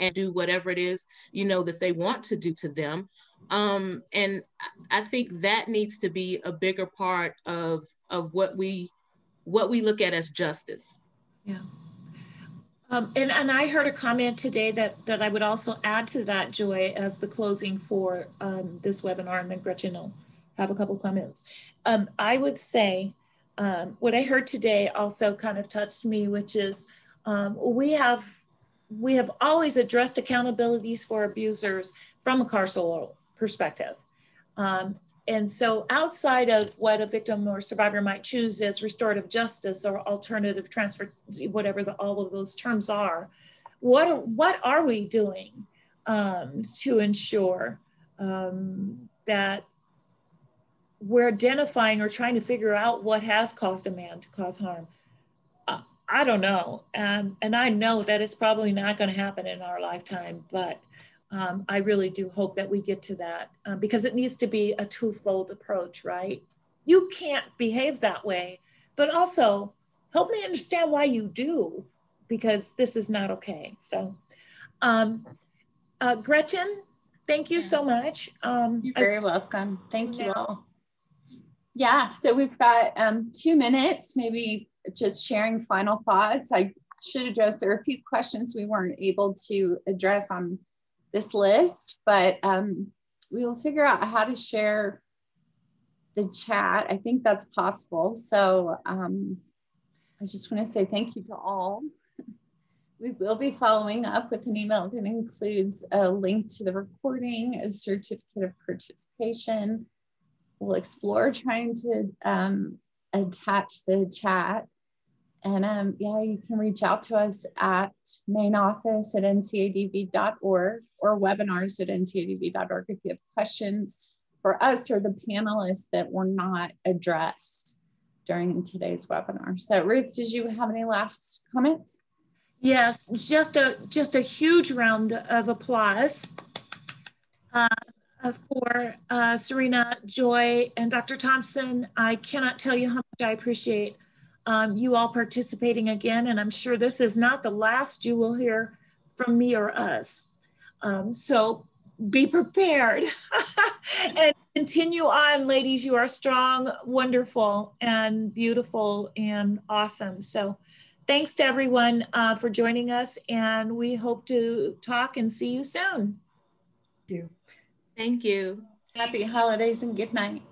and do whatever it is you know that they want to do to them. Um, and i think that needs to be a bigger part of of what we what we look at as justice. Yeah um, and, and I heard a comment today that, that I would also add to that, Joy, as the closing for um, this webinar, and then Gretchen will have a couple comments. Um, I would say um, what I heard today also kind of touched me, which is um, we have we have always addressed accountabilities for abusers from a carceral perspective. Um, and so outside of what a victim or survivor might choose as restorative justice or alternative transfer, whatever the, all of those terms are, what are, what are we doing um, to ensure um, that we're identifying or trying to figure out what has caused a man to cause harm? Uh, I don't know. And, and I know that it's probably not going to happen in our lifetime, but um, I really do hope that we get to that um, because it needs to be a twofold approach, right? You can't behave that way, but also help me understand why you do because this is not okay. So, um, uh, Gretchen, thank you so much. Um, You're very I, welcome. Thank you all. Yeah, so we've got um, two minutes, maybe just sharing final thoughts. I should address, there are a few questions we weren't able to address on this list, but um, we will figure out how to share the chat. I think that's possible. So um, I just want to say thank you to all. We will be following up with an email that includes a link to the recording, a certificate of participation. We'll explore trying to um, attach the chat. And um, yeah, you can reach out to us at main office at ncadv.org or webinars at ncadv.org if you have questions for us or the panelists that were not addressed during today's webinar. So Ruth, did you have any last comments? Yes, just a just a huge round of applause uh, for uh, Serena, Joy, and Dr. Thompson. I cannot tell you how much I appreciate um, you all participating again, and I'm sure this is not the last you will hear from me or us. Um, so be prepared (laughs) and continue on, ladies. You are strong, wonderful, and beautiful and awesome. So thanks to everyone uh, for joining us, and we hope to talk and see you soon. Thank you. Thank you. Happy holidays and good night.